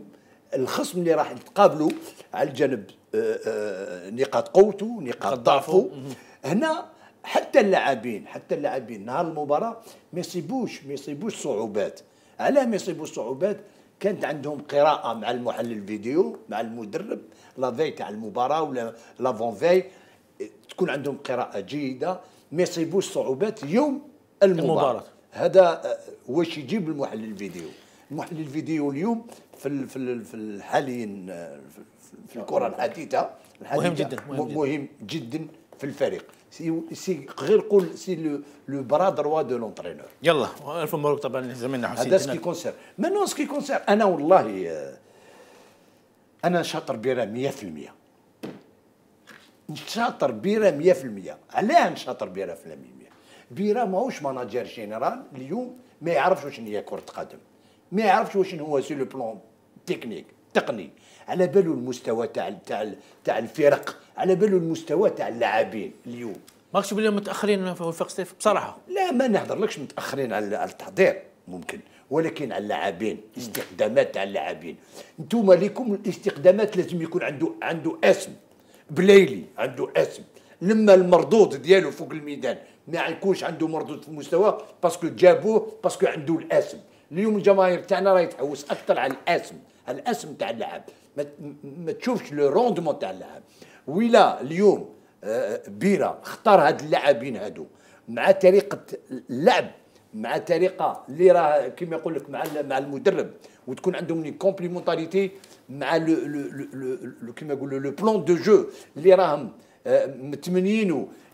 الخصم اللي راح تقابله على الجانب آه، آه، نقاط قوته نقاط ضعفه هنا حتى اللاعبين حتى اللاعبين نهار المباراة ما يصيبوش ما يصيبوش صعوبات. علاه ما يصيبوش صعوبات؟ كانت عندهم قراءة مع المحلل الفيديو مع المدرب لا في تاع المباراة ولا لافون في تكون عندهم قراءة جيدة ما يصيبوش صعوبات يوم المباراة, المباراة. هذا آه، واش يجيب المحلل الفيديو؟ المحلل الفيديو اليوم في في ال- في ال- حاليا آه، في- الحديثة جداً، مهم جداً. مهم جدا في الفريق. سي غير قول سي لو برا دروا دو لونترينور يلا ألف مبروك طبعا لزميلنا حسين. هذا سكي. كونسير. مانو سكي كونسير؟ أنا والله آه، أنا شاطر بيرة 100% شاطر بيرة 100% علاه نشاطر بيرة في 100% بيرة ماهوش ماناجير جينيرال اليوم ما يعرفش واش هي كرة قدم. ما يعرفش واش هو سي لو بلون تكنيك تقني. على بالو المستوى تاع تاع تاع الفرق على بالو المستوى تاع اللاعبين اليوم. ماكش بلي متأخرين في وفاق سطيف بصراحة. لا ما نهضرلكش متأخرين على على التحضير ممكن. ولكن على اللاعبين استقدامات تاع اللاعبين. أنتم ليكم الاستقدامات لازم يكون عنده عنده اسم. بلايلي عنده اسم. لما المردود ديالو فوق الميدان ما يكونش عنده مردود في المستوى parce que جابوه parce que عنده الأسم. اليوم الجماهير تاعنا راهي تحوس أكثر على الأسم على الأسم تاع اللاعب. ما, تشوفش le rendement تاع اللاعب. ولا اليوم آه، بيرة اختار هاد اللاعبين هادو مع طريقة اللعب مع طريقة اللي راه كيما يقول لك مع مع المدرب. وتكون عندهم les complémentarités مع le كيما يقولوا le plan de jeu اللي راهم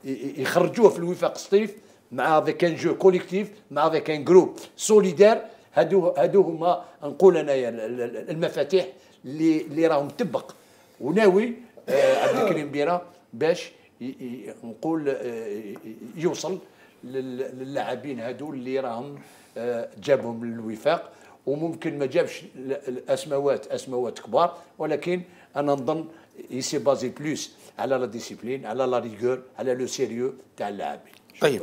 ي- يخرجوه في الوفاق سطيف مع avec un jeu collectif مع avec un groupe solidaire هادو هادو هما نقول أنايا ال- ال- المفاتيح اللي اللي راهم تبق. وناوي آه، عبد الكريم بيرا باش نقول آه، يوصل لل- للاعبين هادو اللي راهم آه، جابهم للوفاق. وممكن ما جابش ال- الاسماوات أسماوات كبار. ولكن أنا نظن il s'est basé plus على la discipline على la rigueur على le sérieux تاع اللاعبين طيب.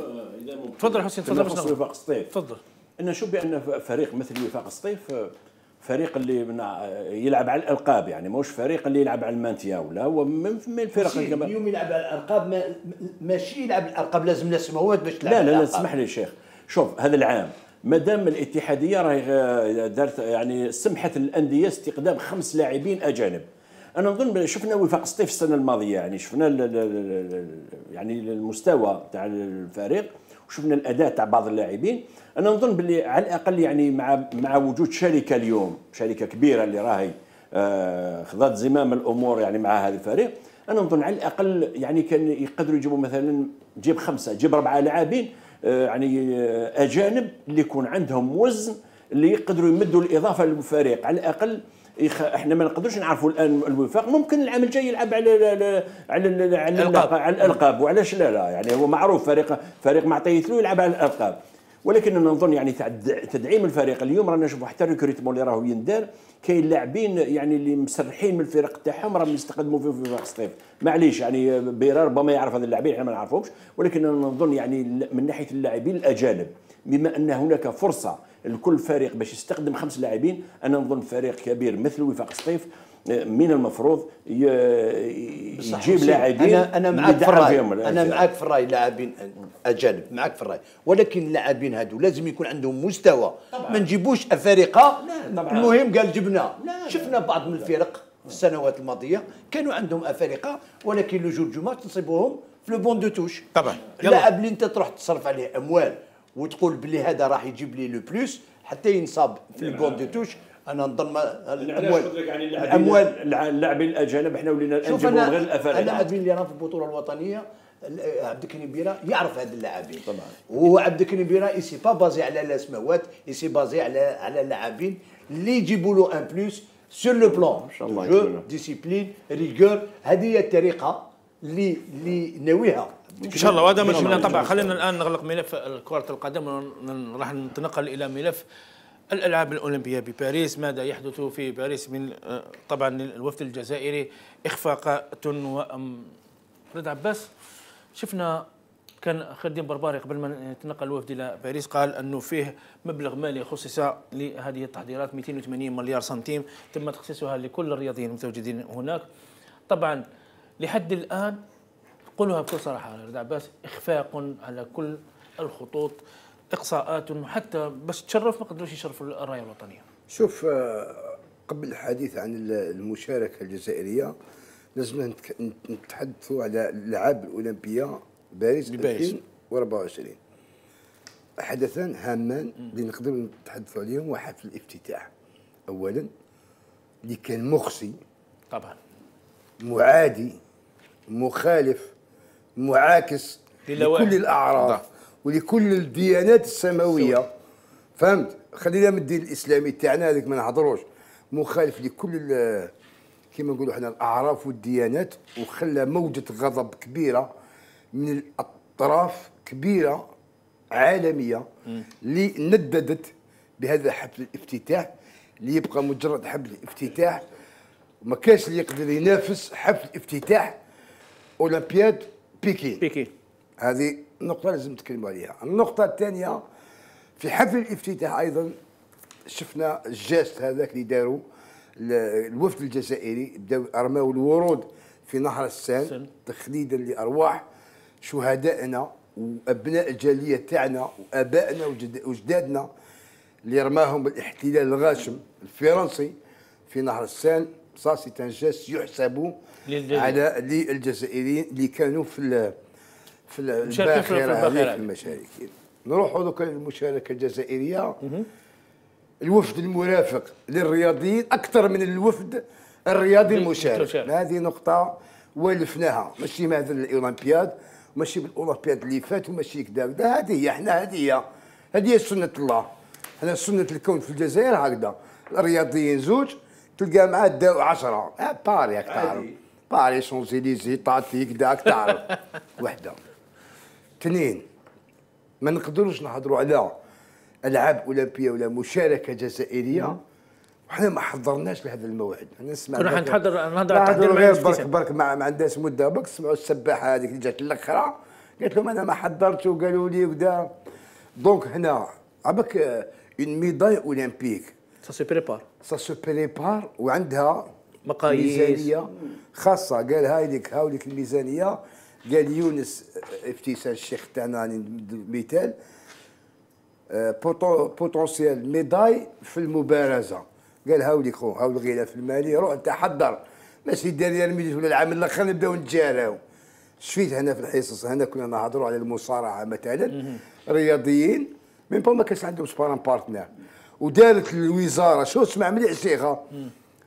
تفضل حسين، تفضل وفاق سطيف تفضل. أنا نشوف بأن فريق مثل وفاق سطيف فريق اللي من يلعب على الألقاب يعني مش فريق اللي يلعب على ال maintien ولا هو من من الفرق اللي كما- اليوم يلعب على الألقاب ما ماشي يلعب الألقاب لازم سماوات باش تلعب لا لا لا. اسمح لي شيخ. شوف هذا العام ما دام الاتحادية راهي غ- دارت يعني سمحت للانديه استخدام خمس لاعبين أجانب. أنا نظن شفنا وفاق سطيف السنة الماضية يعني شفنا ال- ال- ال- ال- يعني المستوى تاع الفريق وشفنا الأداء تاع بعض اللاعبين. أنا نظن باللي على الأقل يعني مع مع وجود شركة اليوم شركة كبيرة اللي راهي آه، خذت زمام الأمور يعني مع هذا الفريق أنا نظن على الأقل يعني كان يقدروا يجيبوا مثلا جيب خمسة جيب أربعة لاعبين آه، يعني آه، أجانب اللي يكون عندهم وزن اللي يقدروا يمدوا الإضافة للفريق. على الأقل يخ... إحنا ما نقدروش نعرفوا الآن الوفاق. ممكن العام الجاي يلعب على على على على, الألقاب. على الألقاب. وعلاش لا لا يعني هو معروف فريق فريق معطيت له يلعب على الألقاب. ولكن أنا نظن يعني تدعيم الفريق اليوم رانا نشوفوا حتى الريكروتمون اللي راهو يندار. كاين لاعبين يعني اللي مسرحين من الفرق تاعهم راهم يستقدموا في وفاق سطيف معليش يعني بيرا ربما يعرف هذا اللاعبين إحنا ما نعرفهمش. ولكن أنا نظن يعني من ناحية اللاعبين الأجانب بما أن هناك فرصة لكل فريق باش يستخدم خمس لاعبين. أنا نظن فريق كبير مثل وفاق سطيف آه، من المفروض يجيب لاعبين أنا أنا معاك في الرأي. فيهم أنا. معاك في الرأي لاعبين أجانب معاك في الرأي. ولكن اللاعبين هادو لازم يكون عندهم مستوى. ما نجيبوش افارقه. المهم قال جبنا. شفنا بعض من الفرق في السنوات الماضية كانوا عندهم افارقه ولكن لو جور جو ماتش نصيبوهم في le banc de touche. طبعا. اللاعب اللي انت تروح تصرف عليه أموال وتقول بلي هذا راح يجيب لي le plus حتى ينصاب في ال banc de touche. أنا نظن ما- الاموال يعني الاموال اللاعبين الأجانب إحنا ولينا نجيبهم غير الافارقه اللاعبين اللي راهم في البطولة الوطنية ال- عبد الكريم بيرا يعرف هاد اللاعبين. طبعا. وهو عبد الكريم بيرا il s'est pas basé على الأسماوات il s'est basé على على اللاعبين اللي يجيبوا له un plus sur le le jeu. discipline rigueur هذه هي الطريقة اللي اللي ناويها. إن شاء الله وهذا مش من طبعا. خلينا الآن نغلق ملف كره القدم وراح نتنقل إلى ملف الألعاب الأولمبية بباريس. ماذا يحدث في باريس من آه، طبعا الوفد الجزائري اخفاقات و رضا عباس شفنا كان خالدين برباري قبل ما يتنقل الوفد إلى باريس قال أنه فيه مبلغ مالي خصص لهذه التحضيرات 280 مليار سنتيم تم تخصيصها لكل الرياضيين المتواجدين هناك. طبعا لحد الآن قولها بكل صراحة رضا عباس إخفاق على كل الخطوط إقصاءات حتى باش تشرف ما قدروش يشرفوا الرايه الوطنيه شوف آه، قبل الحديث عن ال- المشاركة الجزائرية لازم نتحدثوا على الألعاب الأولمبية باريس بباريس. 2024 حدثان هامان اللي نقدروا نتحدثوا عليهم هو حفل الافتتاح. أولا اللي كان مخزي طبعا. معادي مخالف معاكس. لكل الأعراف نعم. ولكل الديانات السماوية. فهمت؟ خلينا من الدين الإسلامي تاعنا هذيك ما نهضروش. مخالف لكل ال- كما نقولوا إحنا الأعراف والديانات وخلى موجة غضب كبيرة من الأطراف كبيرة عالمية اللي نددت بهذا حفل الافتتاح اللي يبقى مجرد حفل افتتاح ما كانش اللي يقدر ينافس حفل افتتاح أولمبياد بكين بيكي هذه نقطة لازم نتكلموا عليها النقطة الثانية في حفل الافتتاح أيضا شفنا ال geste هذاك اللي داروا ال- الوفد الجزائري بداو أرماو الورود في نهر السان. تخليدا لأرواح شهدائنا وأبناء الجالية تاعنا وآبائنا وجد- وجدادنا اللي رماهم الاحتلال الغاشم الفرنسي في نهر السان c'est un geste يحسب. على للجزائريين اللي كانوا في ال- في الباخرة الباخرة. هذه في المشاركين. نروحوا دوكا للمشاركه الجزائرية. الوفد المرافق للرياضيين أكثر من الوفد الرياضي المشارك. هذه نقطة والفناها ماشي مثل الأولمبياد ماشي بالأولمبياد اللي فات وماشي كذا كذا هذه هي إحنا هذه هي. هذه هي سنة الله. إحنا سنة الكون في الجزائر هكذا. الرياضيين زوج تلقى معاه داو 10 آه باري راك تعرف. باري شونزيليزي طاتي كذا راك تعرف وحده اثنين ما نقدروش نهضروا على العاب اولمبيه ولا مشاركه جزائريه وحنا ما حضرناش لهذا الموعد أنا نسمع كنا حنتحضر- نهضر على غير. برك برك مع ما عندهاش مده برك سمعوا السباحه هذيك اللي جات الاخرى قالت لهم أنا ما حضرتش وقالوا لي وكذا donc هنا على بالك une médaille olympique ça se prépare ça se prépare وعندها مقاييس. ميزانيه خاصة. قال هاي لك هاو لك الميزانية. قال يونس افتيسان الشيخ تاعنا مثال. potentiel médaille في المبارزة. قال هاو لك خو هاو الغلاف المالي روح انت حضر. ماشي داري الميليت ولا العام الآخر نبداو نتجاراو. شفيت هنا في الحصص هنا كنا نهضروا على المصارعة مثلا. رياضيين من با ما كانش عندهم sparring partner. ودارت الوزارة شو اسمع مليح شيخة؟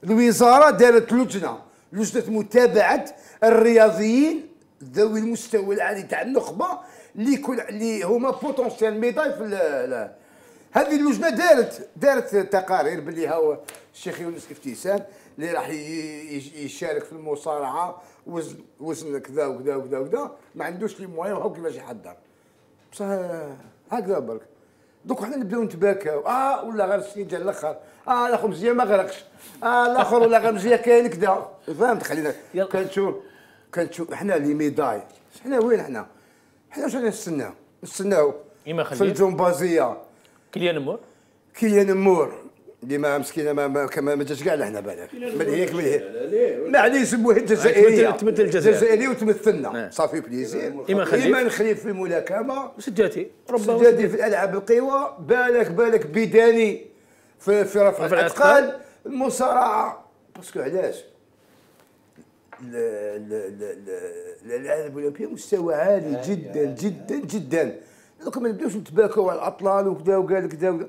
الوزارة دارت لجنة لجنة متابعة الرياضيين ذوي المستوى العالي تاع النخبة اللي كل اللي هما potentiel médaille في لا هذه اللجنة دارت دارت تقارير باللي هو الشيخ يونس افتيسان اللي راح يشارك في المصارعة وزن وزن كذا وكذا وكذا وكذا. ما عندوش les moyens وهو كيفاش يحضر؟ بصح هكذا برك. دوك حنا نبداو نتباكاو. آه ولا غير السنين جا الأخر. آه الآخر مزيان ما غرقش. آه الأخر ولا غير مزيان كاين كذا فهمت؟ خلينا. كنشوف كنشوف حنا les médailles. حنا وين حنا؟ حنا واش نستناو؟ نستناو في. الجمبازية. كيليا نمور. كيليا نمور. اللي ما مسكينة ما ما, ما, ما جاش كاع لهنا بالك. من هيك من هيك. ما عليه يسموه الجزائريه تمثل- الجزائر. الجزائريه وتمثلنا. نعم. ça fait plaisir إيمان خليل. إيمان خليل في الملاكمة. سجاتي ربما سجادي في الألعاب القوى. بالك بالك بداني في في رفع الأثقال. المصارعة. parce que علاش؟ ال- ال- ال- ال- الألعاب الأولمبية مستوى عالي جدا جدا جدا. دوك ما نبداوش نتباكوا على الأطلال وكذا وقال كذا وكذا.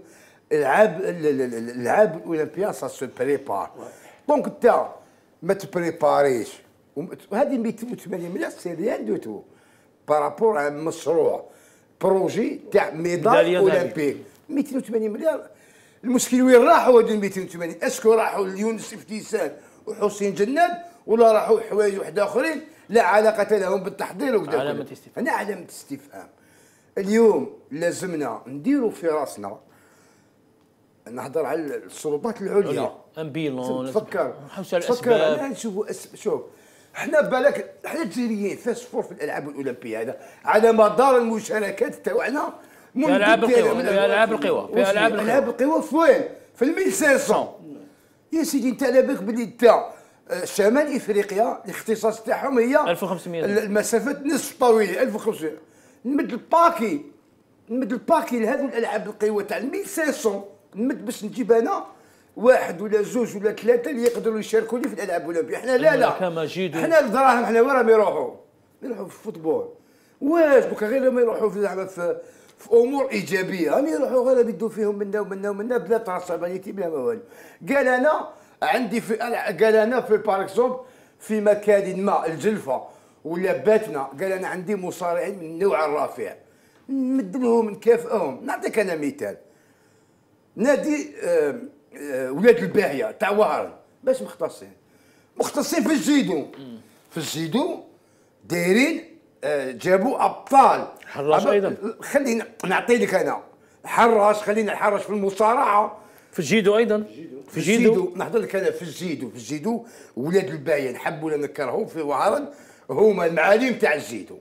العاب ال- ال- ال- الالعاب الاولمبيه ça se prépare. donc انت ما تبريباريش. وهذه 280 مليار c'est rien du tout. par rapport un مشروع projet تاع ميدالية olympique 280 مليار. المشكل وين راحوا هذو 280 est-ce que راحوا ليونس فتيسان وحسين جناد ولا راحوا حوايج واحد أخرين؟ لا علاقة لهم بالتحضير وكذا. علامة كله. استفهام. هنا علامة استفهام. اليوم لازمنا نديروا في راسنا نهضر على السلطات العليا. un bilan تفكر. تفكر. أنا نشوفوا. شوف إحنا بالك إحنا الجزائريين face forte في الألعاب الأولمبية هذا على مدار المشاركات تاعنا منذ في ألعاب القوى،. في ألعاب القوى، في ألعاب القوى. ألعاب القوى في وين؟ في ال 1500 يا سيدي أنت على بالك بلي أنت آه، شمال إفريقيا الاختصاص تاعهم هي 1500 ال- المسافات نصف طويلة 1500 نمد ال paquet نمد ال paquet لهذو الألعاب القوى تاع ال 1500 نمد باش نجيب أنا واحد ولا زوج ولا ثلاثة اللي يقدروا يشاركوا لي في الألعاب الأولمبية. إحنا لا لا. إحنا الدراهم إحنا وين راهم يروحوا؟ يروحوا في ال football. واش دوكا غير لما يروحوا في زعما في في أمور إيجابية. هم يروحوا غير يدوا فيهم منا ومنا ومنا بلا traçabilité بلا ما والو. قال أنا عندي في قال أنا في exemple في مكان ما الجلفة ولا باتنا. قال أنا عندي مصارعين من النوع الرفيع نمد لهم نكافئهم. نعطيك أنا مثال. نادي آه، آه، ولاد الباهية تاع وهران. باش مختصين. مختصين في الجيدو. في الجيدو دايرين آه، جابوا أبطال. حراش أيضاً. خلينا نعطي لك أنا. حراش خلينا الحراش في المصارعة. في الجيدو أيضا. في الجيدو. نهضر لك أنا في الجيدو. في الجيدو ولاد البايه نحبوا ولا نكرهوا في وهران. هما المعالم تاع الجيدو.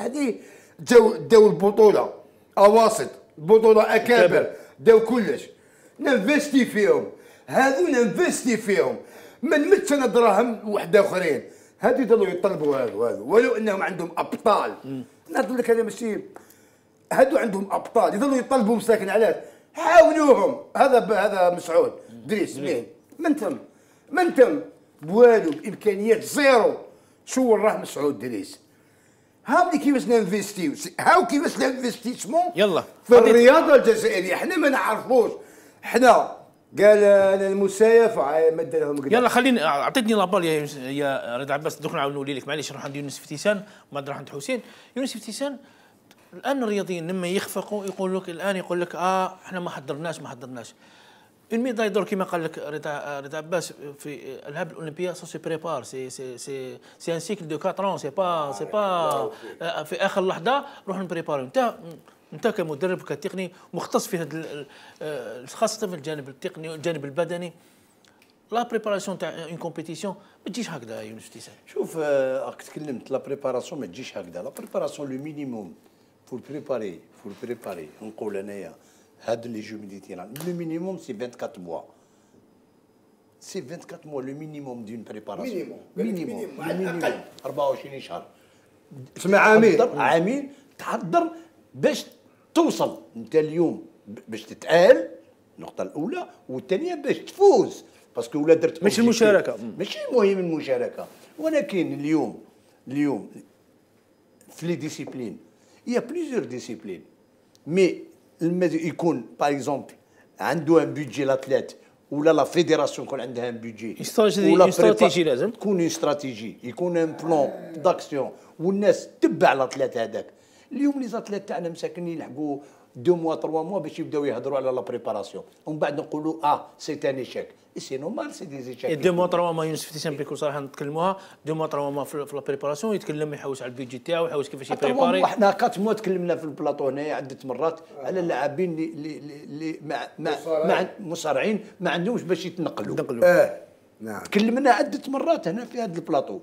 هذه داو داو البطولة. أواسط. بطولة أكابر. داو كلش. ننفستي فيهم. هذو ننفستي فيهم. ما نمدش أنا دراهم واحد أخرين. هذو يضلوا يطلبوا هذو هذو ولو إنهم عندهم أبطال. نهضر لك أنا ماشي هادو عندهم أبطال. يظلوا يطلبوا مساكن علاش حاولوهم هذا ب... هذا مسعود. دريس مين؟ من تم؟ من تم؟ بوالو بإمكانيات zéro. شو وراه مسعود دريس؟ هاولي كيفاش ن investi و هاو كيفاش l'investissement يلا. في الرياضه الجزائريه إحنا ما نعرفوش إحنا قال أنا المسايف مد لهم. يلا خليني اعطيتني la balle يا يا رضا عباس دوك نعاود نولي لك معليش نروح عند يونس فتيسان وما نروح عند حسين يونس فتيسان الان الرياضيين لما يخفقوا يقول لك الان يقول لك آه إحنا ما حضرناش ما حضرناش ال médaille d'or كما قال رضا رضا عباس في الالعاب الأولمبية ça c'est c'est c'est c'est un cycle de 4 c'est pas c'est pas في آخر لحظة نروح ن préparer أنت أنت كمدرب كتقني مختص في هذا آه، خاصة في الجانب التقني والجانب البدني la préparation تاع une compétition ما تجيش هكذا يونس تيسان. شوف آه، راك تكلمت la préparation ما تجيش هكذا. la préparation le minimum pour préparer pour préparer نقول أنايا هاد les Jeux méditerranéens le minimum c'est 24 mois c'est 24 mois le minimum d'une préparation minimum. minimum minimum. le على minimum الأقل. 24 شهر اسمع عامين عامين تحضر باش توصل. أنت اليوم باش تتأهل النقطة الأولى والثانية باش تفوز. parce que ولا درت objectif. المشاركة. ماشي مهم المشاركة. ولكن اليوم اليوم في les disciplines il y a plusieurs disciplines mais يكون par exemple عنده un budget l'athlète ولا la fédération يكون عندها un budget ولا استراتيجي لازم. تكون استراتيجي يكون un plan d'action والناس تبع ال athlète هذاك. اليوم les athlètes تاعنا مساكن يلعبوا deux mois trois mois باش يبداو يهضروا على la préparation ومن بعد نقولوا آه c'est un échec c'est normal c'est des échec deux mois trois mois يونس فتيسان بكل صراحة نتكلموها deux mois trois mois في في la préparation يتكلم يحوس على البيجي تاعو يحوس كيفاش ي préparer إحنا quatre mois تكلمنا في البلاطو هنايا عده مرات على اللاعبين اللي اللي اللي مع مع مع مصارعين ما عندهمش باش يتنقلوا. آه نعم. تكلمنا عدة مرات هنا في هذا البلاطو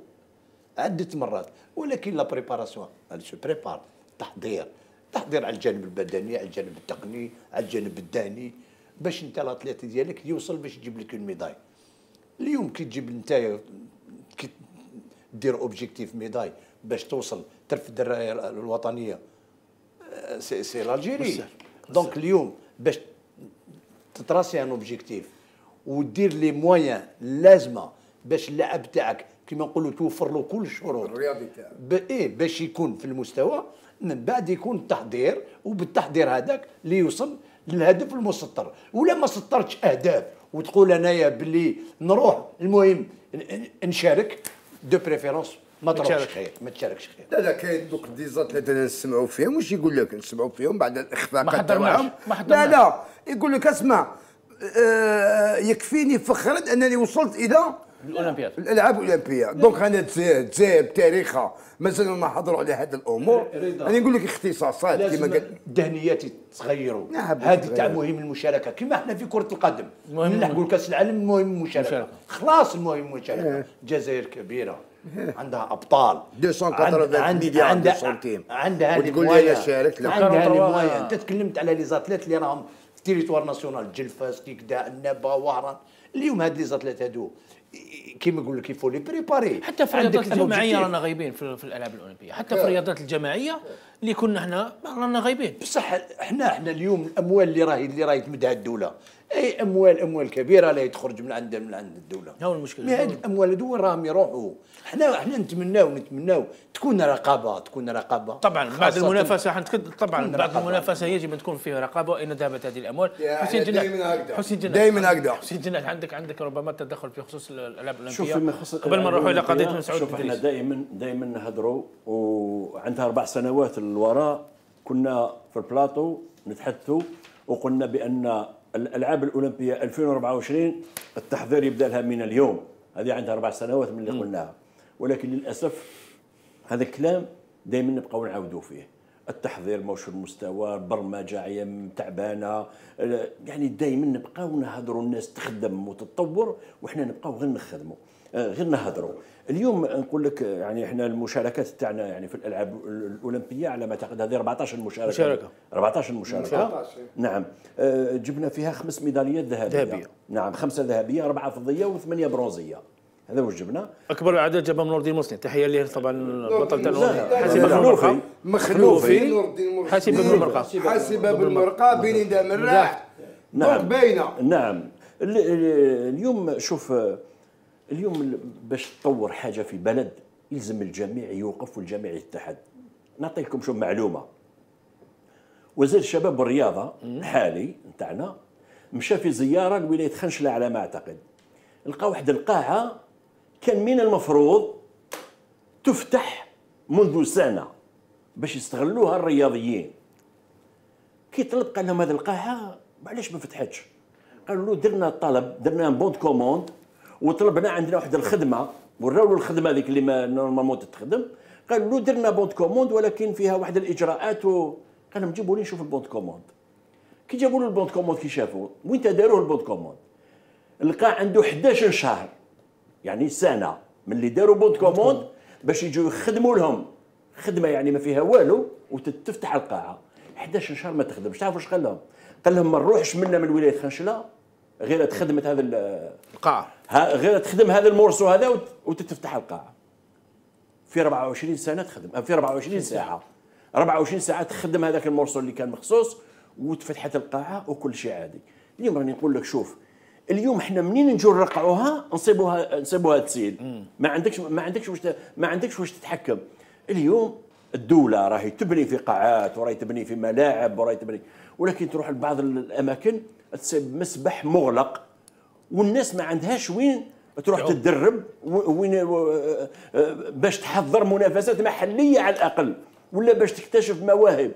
عدة مرات. ولكن la préparation se prépare تحضير. تحضير على الجانب البدني على الجانب التقني على الجانب الذهني باش انت ال athlète ديالك يوصل باش يجيب لك ال médaille. اليوم كي تجيب انت كي دير objectif médaille باش توصل ترفد الرايه الوطنية آه، c'est c'est l'Algérie donc اليوم باش ت tracer un objectif ودير les moyens لازمة باش اللاعب تاعك كما نقولوا توفر له كل الشروط. الرياضي تاعو. ب... إيه باش يكون في المستوى من بعد يكون التحضير وبالتحضير هذاك اللي يوصل للهدف المسطر. ولا ما سطرتش أهداف وتقول أنايا باللي نروح المهم نشارك. de préférence ما تروحش تشارك. خير ما تشاركش خير. لا لا كاين دوك ال des athlètes اللي نسمعوا فيهم واش يقول لك نسمعوا فيهم بعد الاخفاقات تاعهم. لا لا. يقول لك اسمع آه يكفيني فخرا أنني وصلت إلى الأولمبياد. الألعاب الاولمبيه donc أنا تزايد بتاريخها. مازال ما حضروا على هذه الأمور. أنا نقول لك اختصاصات كما قال الذهنيات يتغيروا. نعم، هذه تاع. مهم المشاركة. كما إحنا في كرة القدم. المهم- نلحقوا كاس العالم المهم المشاركة. مشاركة. خلاص المهم المشاركة. الجزائر كبيرة. عندها أبطال. 280 عند- مليار عندها سنتيم. عندها وتقول لي. أنا شاركت. عندها الموايا أنت تكلمت على les athlètes اللي راهم في territoire national. جلفة سكيكدة عنابة وهران. اليوم هاد les athlètes هادو. كيما نقول لك il faut les préparer. حتى في الرياضات الجماعيه. رانا غايبين في, في الألعاب الأولمبية. حتى في الرياضات الجماعية اللي كنا إحنا رانا غايبين. بصح إحنا إحنا اليوم الأموال اللي راهي اللي راهي تمدها الدولة. أي أموال أموال كبيرة لا تخرج من عند من عند الدولة هو المشكل. هاد الاموال هذو راهم يروحوا إحنا إحنا نتمناو نتمناو تكون رقابة تكون رقابة طبعا بعد المنافسة طبعا بعد. المنافسة يجب أن تكون فيه رقابة واين ذهبت هذه الأموال حسين هكذا. حسين جناح دايماً هكذا. حسين جناح عندك عندك ربما تدخل في خصوص الألعاب شوف الاولمبيه فيما يخص قبل ما نروحوا إلى قضية بن سعود شوف إحنا. دائما دائما نهضروا وعندها أربع سنوات للوراء كنا في البلاطو نتحدثوا وقلنا بأن الألعاب الأولمبية 2024 التحضير يبدأ لها من اليوم. هذه عندها أربع سنوات من اللي قلناها. ولكن للأسف هذا الكلام دائما نبقاو نعاودوا فيه. التحضير ماهوش المستوى البرمجة عيا تعبانة يعني دائما نبقاو نهضروا الناس تخدم وتتطور وحنا نبقاو غير نخدموا غير نهضروا اليوم نقول لك آه، يعني إحنا المشاركات تاعنا يعني في الألعاب الأولمبية على ما أعتقد هذه 14 مشاركه مشاركة. 14 مشاركه 14. نعم. آه، جبنا فيها خمس ميداليات ذهبية. ذهبية. نعم خمسة ذهبية أربعة فضية وثمانية برونزية. هذا واش جبنا؟ أكبر عدد جابها نور الدين مسلم تحية ليه طبعا بطل تاع حاسب بن. مرقه مخلوفي. نور الدين مرسي. حاسب بن مرقه حاسب بن مرقه بين دام الراح نعم. باينه نعم. ال- اليوم شوف آه، اليوم ال- باش تطور حاجة في بلد يلزم الجميع يوقف والجميع يتحد. نعطي لكم شو معلومة. وزير الشباب والرياضة الحالي نتاعنا مشى في زيارة لولاية خنشلة على ما أعتقد. لقى واحد القاعة كان من المفروض تفتح منذ سنة باش يستغلوها الرياضيين. كي طلب قال لهم هذه القاعة علاش ما فتحتش. قالوا له درنا طلب درنا bon de commande وطلبنا عندنا واحد الخدمة وراو له الخدمة هذيك اللي ما normalement تتخدم قالوا له درنا bon de commande ولكن فيها واحد الإجراءات و... قال لهم جيبوا لي نشوف ال bon de commande كي جابوا له ال bon de commande كي شافوا وين داروه ال bon de commande لقى عنده 11 شهر يعني سنة من اللي داروا bon de commande باش يجوا يخدموا لهم. خدمة يعني ما فيها والو وتفتح القاعة. 11 شهر ما تخدمش. تعرفوا إيش قال لهم؟ قال لهم ما نروحش منا من ولاية خنشلة غير تخدمة هذا ال- القاعة. ها- غير تخدم هذا المورسو هذا وت- وتتفتح القاعة. في 24 سنة تخدم في 24 ساعة. 24 ساعة تخدم هذاك المورسو اللي كان مخصوص وتفتحت القاعة وكل شيء عادي. اليوم راني نقول لك شوف اليوم إحنا منين نجوا نرقعوها؟ نصيبوها نصيبوها تسيل ما عندكش ما عندكش واش ما عندكش واش تتحكم. اليوم الدولة راهي تبني في قاعات وراهي تبني في ملاعب وراهي تبني. ولكن تروح لبعض الأماكن مسبح مغلق والناس ما عندهاش وين تروح تتدرب وين آه، آه، باش تحضر منافسات محلية على الأقل ولا باش تكتشف مواهب.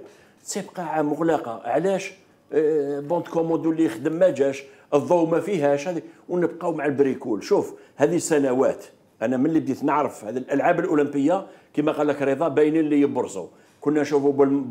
تسيب قاعه مغلقة. علاش؟ آه، bon de commande اللي يخدم ما جاش الضوء ما فيهاش هذه ونبقاو مع ال bricole. شوف هذه سنوات. أنا من اللي بديت نعرف هذه الألعاب الأولمبية كما قال لك رضا باينين اللي يبرزوا. كنا نشوفوا بول-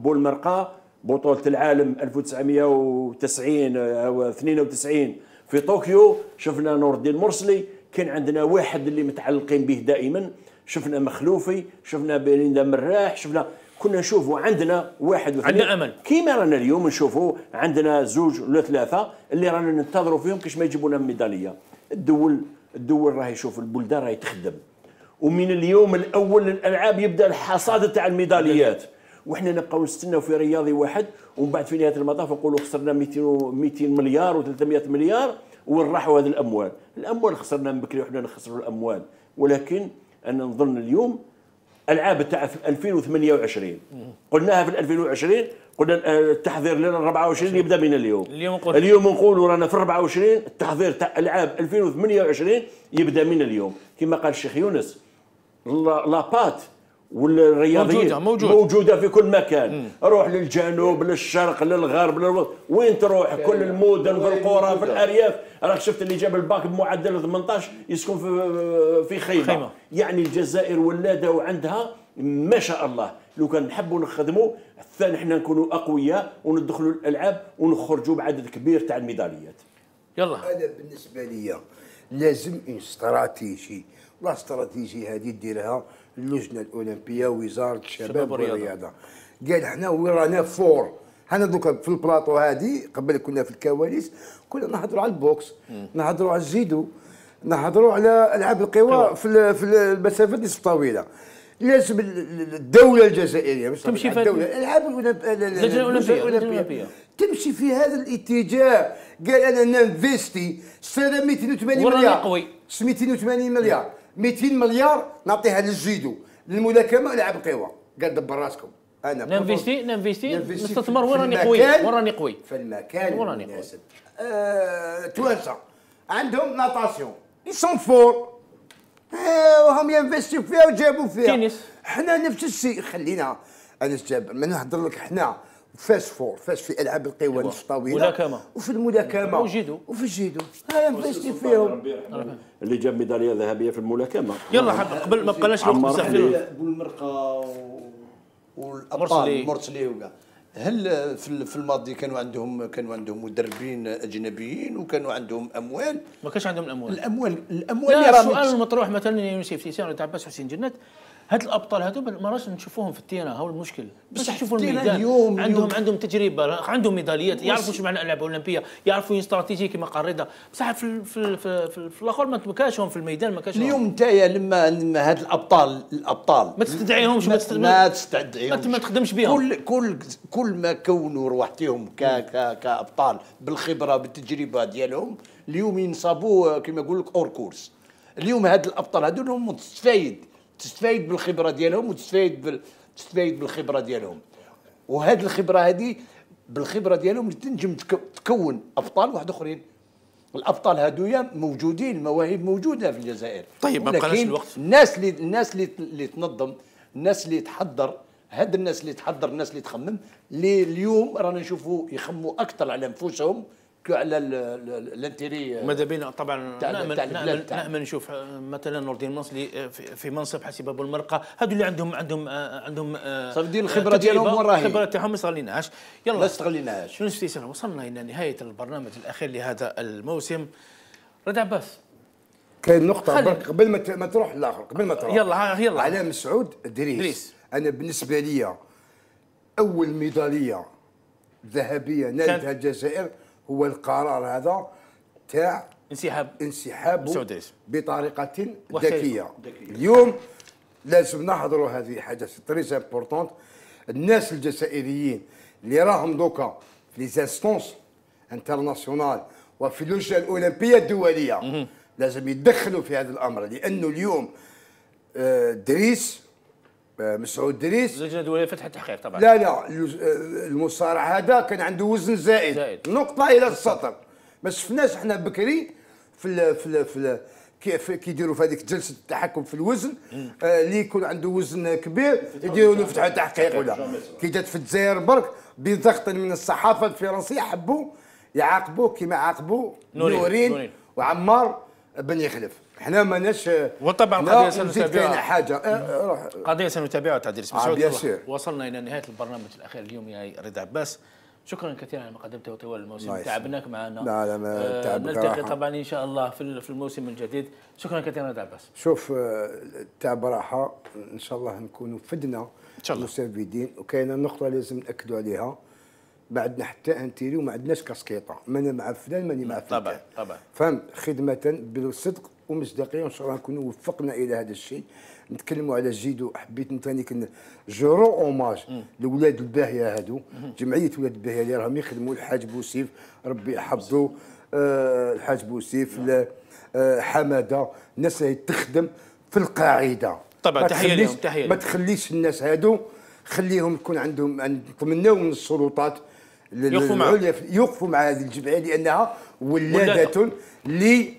بطولة العالم 1990 أو 92 في طوكيو. شفنا نور الدين مرسلي كان عندنا واحد اللي متعلقين به دائما. شفنا مخلوفي شفنا بنيدة مراح شفنا كنا نشوفوا عندنا واحد واثنين. عندنا أمل. كيما رانا اليوم نشوفوا عندنا زوج ولا ثلاثة اللي رانا ننتظروا فيهم كاش ما يجيبوا لنا ميدالية. الدول الدول راهي شوف البلدان راهي تخدم. ومن اليوم الأول للألعاب يبدأ الحصاد تاع الميداليات. وحنا نبقاو نستناو في رياضي واحد ومن بعد في نهاية المطاف نقولوا خسرنا 200 و- 200 مليار و300 مليار وين راحوا هذه الأموال. الأموال خسرنا من بكري وحنا نخسروا الأموال. ولكن أنا نظن اليوم ألعاب تاع في 2028 قلناها في 2020 قلنا التحضير لل 24 يبدأ من اليوم. اليوم نقول- اليوم نقولوا رانا في 24 التحضير تاع ألعاب 2028 يبدأ من اليوم. كما قال الشيخ يونس لا- لابات والرياضيين موجودة- موجود. موجودة في كل مكان. روح للجنوب للشرق للغرب للوسط وين تروح؟ كل المدن في القرى في الأرياف. راك شفت اللي جاب الباك بمعدل 18 يسكن في في خيمة, خيمة. يعني الجزائر ولادة وعندها ما شاء الله. لو كان نحبوا نخدموا الثاني إحنا نكونوا أقوياء وندخلوا الألعاب ونخرجوا بعدد كبير تاع الميداليات. يلا. أنا بالنسبة لي لازم stratégie la stratégie هذه ديرها اللجنة الأولمبية وزارة الشباب. والرياضة. قال إحنا وين رانا forts. حنا دوكا في البلاطو هذه قبل كنا في الكواليس كنا نهضروا على ال boxe نهضروا على الجيدو نهضروا على ألعاب القوى في في المسافات نصف طويلة. لازم ال- ال- الدولة الجزائرية مش تمشي في الدولة. الالعاب الأولمب- ال- ال- اللجنة الأولمبية، اللجنة الأولمبية. الأولمبية. تمشي في هذا الاتجاه. قال أنا ننفيستي السنة 280 وراني مليار. قوي. 280 مليار. 200 مليار نعطيها للجيدو للملاكمة لعب القوى. قال دبر راسكم. أنا ننفيستي ننفيستي نستثمر. وين راني قوي. وين راني قوي. في المكان المناسب آه، توانسة. عندهم natation. sont forts وهم ينفستيو فيها وجابوا فيها. تنس. إحنا نفس الشيء. خلينا أنا جاب ما نهضر لك إحنا. فاس فور فاس في ألعاب القوى نصف طويله ملاكمة. وفي الملاكمة. وجيدو. وفي الجيدو ها نفستي فيهم؟ اللي جاب ميدالية ذهبية في الملاكمة. يلا حب قبل ما بقناش الوقت بزاف حليل. في- بولمرقة و... مرسلي. والابطال مرسلي وكاع هل في ال- في الماضي كانوا عندهم كانوا عندهم مدربين أجنبيين وكانوا عندهم أموال؟ ما كانش عندهم الأموال. الاموال الأموال اللي لا راه السؤال المطروح مثلا يوسف تيسان ولا عباس حسين جنات هاد الأبطال هذو ما راش نشوفوهم في ال terrain هو المشكل. بس نشوفوا ال terrain الميدان. اليوم- عندهم اليوم- عندهم تجربه عندهم ميداليات يعرفوا شو معنى الالعاب الأولمبية يعرفوا استراتيجي كما قال رضا. بصح في في في, في, في الآخر ما كانش في الميدان ما كانش اليوم نتايا لما لما هاد الابطال الأبطال. ما تستدعيهمش، ما ما تستدعيهمش. ما تخدمش بهم. كل كل كل ما كونوا روحتهم ك ك كأبطال بالخبرة بالتجربة ديالهم اليوم ينصابوا كما يقول لك hors course اليوم هاد الأبطال هذول هم تستفايد تستفايد بالخبرة ديالهم وتستفايد بال تستفايد بالخبرة ديالهم. وهاد الخبرة هذه بالخبرة ديالهم اللي تنجم تك- تكون أبطال واحد أخرين. الأبطال هذويا موجودين المواهب موجودة في الجزائر. طيب، ما ولكن الوقت. الناس اللي الناس اللي اللي تنظم الناس اللي تحضر هاد الناس اللي تحضر الناس اللي تخمم اللي اليوم رانا نشوفوا يخموا أكثر على أنفسهم ال- ال intérêt ماذا بينا؟ طبعا تاعنا. نامل نشوف آه، مثلا نور الدين مرسلي آه، في في منصب حسيبة بولمرقة. هذو اللي عندهم عندهم آه، عندهم آه، ça veut dire آه، الخبرة ديالهم تجربة، وين راهي. الخبرة تاعهم ما استغليناهاش يلا. ما استغليناهاش وصلنا إلى نهاية البرنامج الأخير لهذا الموسم. رد عباس. كاين نقطة برك قبل ما ت- ما تروح للاخر قبل ما تروح. يلا ها- يلا. على مسعود دريس, دريس. أنا بالنسبة لي أول ميدالية ذهبية نالتها الجزائر. هو القرار هذا تاع انسحاب. بطريقة وحكاية. ذكية. اليوم لازم نحضروا هذه حاجة très importante الناس الجزائريين اللي راهم دوكا في les instances internationales وفي اللجنة الأولمبية الدولية لازم يتدخلوا في هذا الأمر. لأنه اليوم آه، دريس مسعود دريس. اللجنه الدوليه فتحت تحقيق طبعا. لا لا آه، المصارع هذا كان عنده وزن زائد, زائد. نقطة إلى السطر. ما شفناش إحنا بكري في ال في ال في ال كيف كيديروا في هذيك جلسة التحكم في الوزن آه، اللي يكون عنده وزن كبير يديروا له فتح تحقيق ولا. كي جات في الجزائر برك بضغط من الصحافة الفرنسية حبوا يعاقبوا كما عاقبوا نورين. نورين, نورين. وعمار بن يخلف. إحنا ماناش وطبعاً نزيد سنتابعها. حاجة. آه، روح. قضية سنتابعها تعديل آه، سعود. وصلنا إلى نهاية البرنامج الأخير. اليوم يا رضا عباس. شكرا كثيرا على ما قدمته طوال الموسم تعبناك معنا. لا، لا، ما تعبك نلتقي. طبعا إن شاء الله في في الموسم الجديد. شكرا كثيرا رضا عباس. شوف آه، تعب راحة. إن شاء الله نكونوا فدنا إن شاء الله. المستفيدين. وكاينه نقطه لازم نأكدوا عليها. ما عندنا حتى intérêt وما عندناش كاسكيطة. ماني مع فلان ماني مع فلان طبعاً، طبعاً. فهم خدمة بالصدق. ومصداقية وإن شاء الله نكونوا وفقنا إلى هذا الشيء. نتكلموا على الجيدو حبيت ثاني كن جورو أوماج لولاد الباهية هادو. جمعية ولاد الباهية اللي راهم يخدموا الحاج بوسيف ربي يحفظه آه، الحاج بوسيف ل- آه، حمادة الناس اللي تخدم في القاعدة. طبعاً، تخليش- لهم، تحية ما. تخليش الناس هادو خليهم يكون عندهم نتمناو من السلطات ال- يوقفوا في- يوقفوا مع هذه الجمعيه لأنها ولادة لل-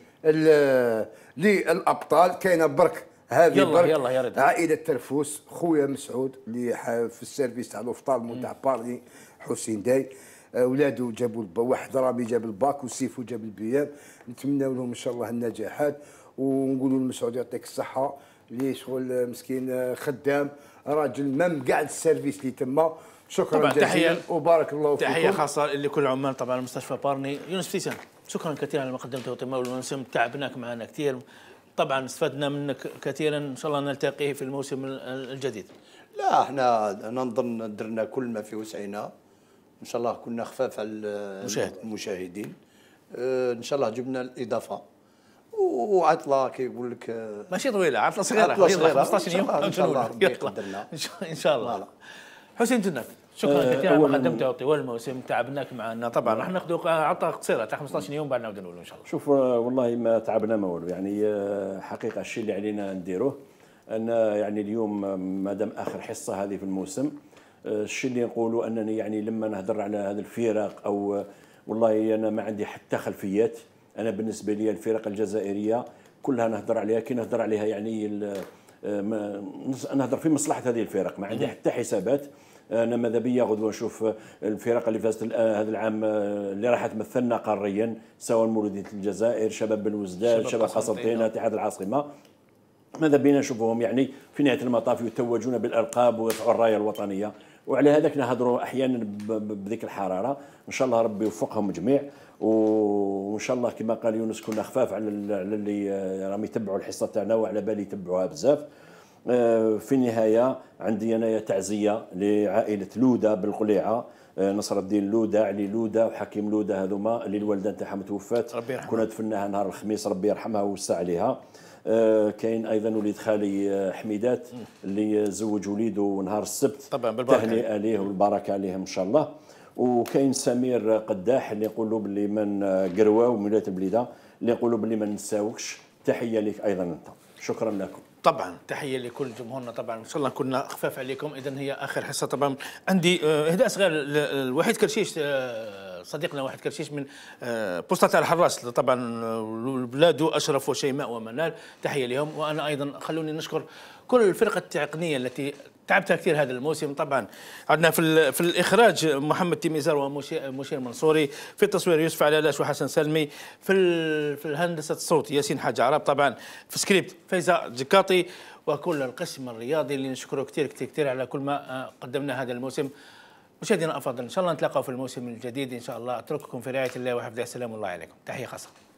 للأبطال. كاينة برك. هذه يلا- برك. يلا يا رضا. عائله ترفوس. خويا مسعود اللي في ال service تاع الأفطار تاع بارلي حسين داي. اولادو جابوا الب... واحد رامي جاب الباك وسيفو جاب ال BEM نتمنوا لهم إن شاء الله النجاحات. ونقولوا لمسعود يعطيك الصحة. اللي شغل مسكين خدام. راجل مم قاعد السيرفيس اللي تما. شكرا طبعاً، تحية- وبارك الله فيكم. تحية خاصة لكل عمال طبعا مستشفى بارني. يونس ابتسام شكرا كثيرا على ما قدمته الموسم تعبناك معنا كثير. طبعا استفدنا منك كثيرا. إن شاء الله نلتقي في الموسم ال- الجديد. لا إحنا أنا نظن درنا كل ما في وسعنا. إن شاء الله كنا خفاف على مشاهد. المشاهدين. آه، إن شاء الله جبنا الإضافة. وعطلة كيقول لك آه، ماشي طويلة عطلة صغيرة عطلة يلا صغيرة. 15 يوم. إن شاء الله- ربي. يقدرنا. إن شاء الله. حسين تنك. شكرا آه، كثيرا على ما قدمته طوال الموسم تعبناك معنا طبعا راح ناخذ عطله قصيرة تاع 15 يوم بعد نعود نقول إن شاء الله. شوف آه، والله ما تعبنا ما والو يعني آه، حقيقة الشيء اللي علينا نديروه أن يعني اليوم آه، ما دام آخر حصة هذه في الموسم آه، الشيء اللي نقوله أنني يعني لما نهضر على هذه الفرق أو آه، والله أنا ما عندي حتى خلفيات أنا بالنسبة لي الفرق الجزائرية كلها نهضر عليها كي نهضر عليها يعني آه، نهضر في مصلحة هذه الفرق ما عندي حتى حسابات. أنا ماذا بيا غدوة نشوف الفرق اللي فازت ال- هذا العام آه، اللي راح تمثلنا قاريا سواء مولوديه الجزائر شباب بلوزداد شباب شباب. قسنطينه اتحاد العاصمة. ماذا بينا نشوفهم يعني في نهاية المطاف يتوجون بالالقاب ويرفعوا الراية الوطنية. وعلى هذاك نهضروا أحيانا بذيك الحرارة. إن شاء الله ربي يوفقهم جميع. وإن شاء الله كما قال يونس كنا خفاف على ال- على اللي آه، راهم يتبعوا الحصة تاعنا وعلى بالي يتبعوها بزاف. آه، في النهاية عندي أنا تعزية لعائلة لودة بالقليعة. آه، نصر الدين لودة علي لودة وحكيم لودة هذوما اللي الوالدة نتاعها يرحمها. كنا دفناها نهار الخميس ربي يرحمها ويوسع عليها. آه، كاين أيضا وليد خالي آه، حميدات اللي زوج وليده نهار السبت. طبعاً، بالبركة. تهنئه ليه والبركة عليهم إن شاء الله. وكاين سمير قداح اللي يقولوا باللي من آه، قروة ومولات البليده اللي يقولوا باللي ما نساوكش تحية لك أيضا أنت. شكرا لكم. طبعا. تحية لكل جمهورنا طبعا. إن شاء الله كنا خفاف عليكم. اذا هي آخر حصة طبعا. عندي آه، اهداء صغير ل- الوحيد كرشيش آه، صديقنا واحد كرشيش من آه، بوسطة الحراس. طبعا آه، بلاده أشرف وشيماء ومنال. تحية لهم. وأنا أيضا خلوني نشكر كل الفرقة التقنيه التي تعبتها كثير هذا الموسم. طبعا عندنا في في الإخراج محمد تيميزار ومشير منصوري في التصوير يوسف علالاش وحسن سلمي في في الهندسة الصوت ياسين حاج عرب طبعا في سكريبت فايزه جكاطي وكل القسم الرياضي اللي نشكره كثير كثير كثير على كل ما آه، قدمنا هذا الموسم. مشاهدينا افضل إن شاء الله نتلاقوا في الموسم الجديد إن شاء الله. أترككم في رعاية الله وحفظه. السلام الله عليكم. تحية خاصة.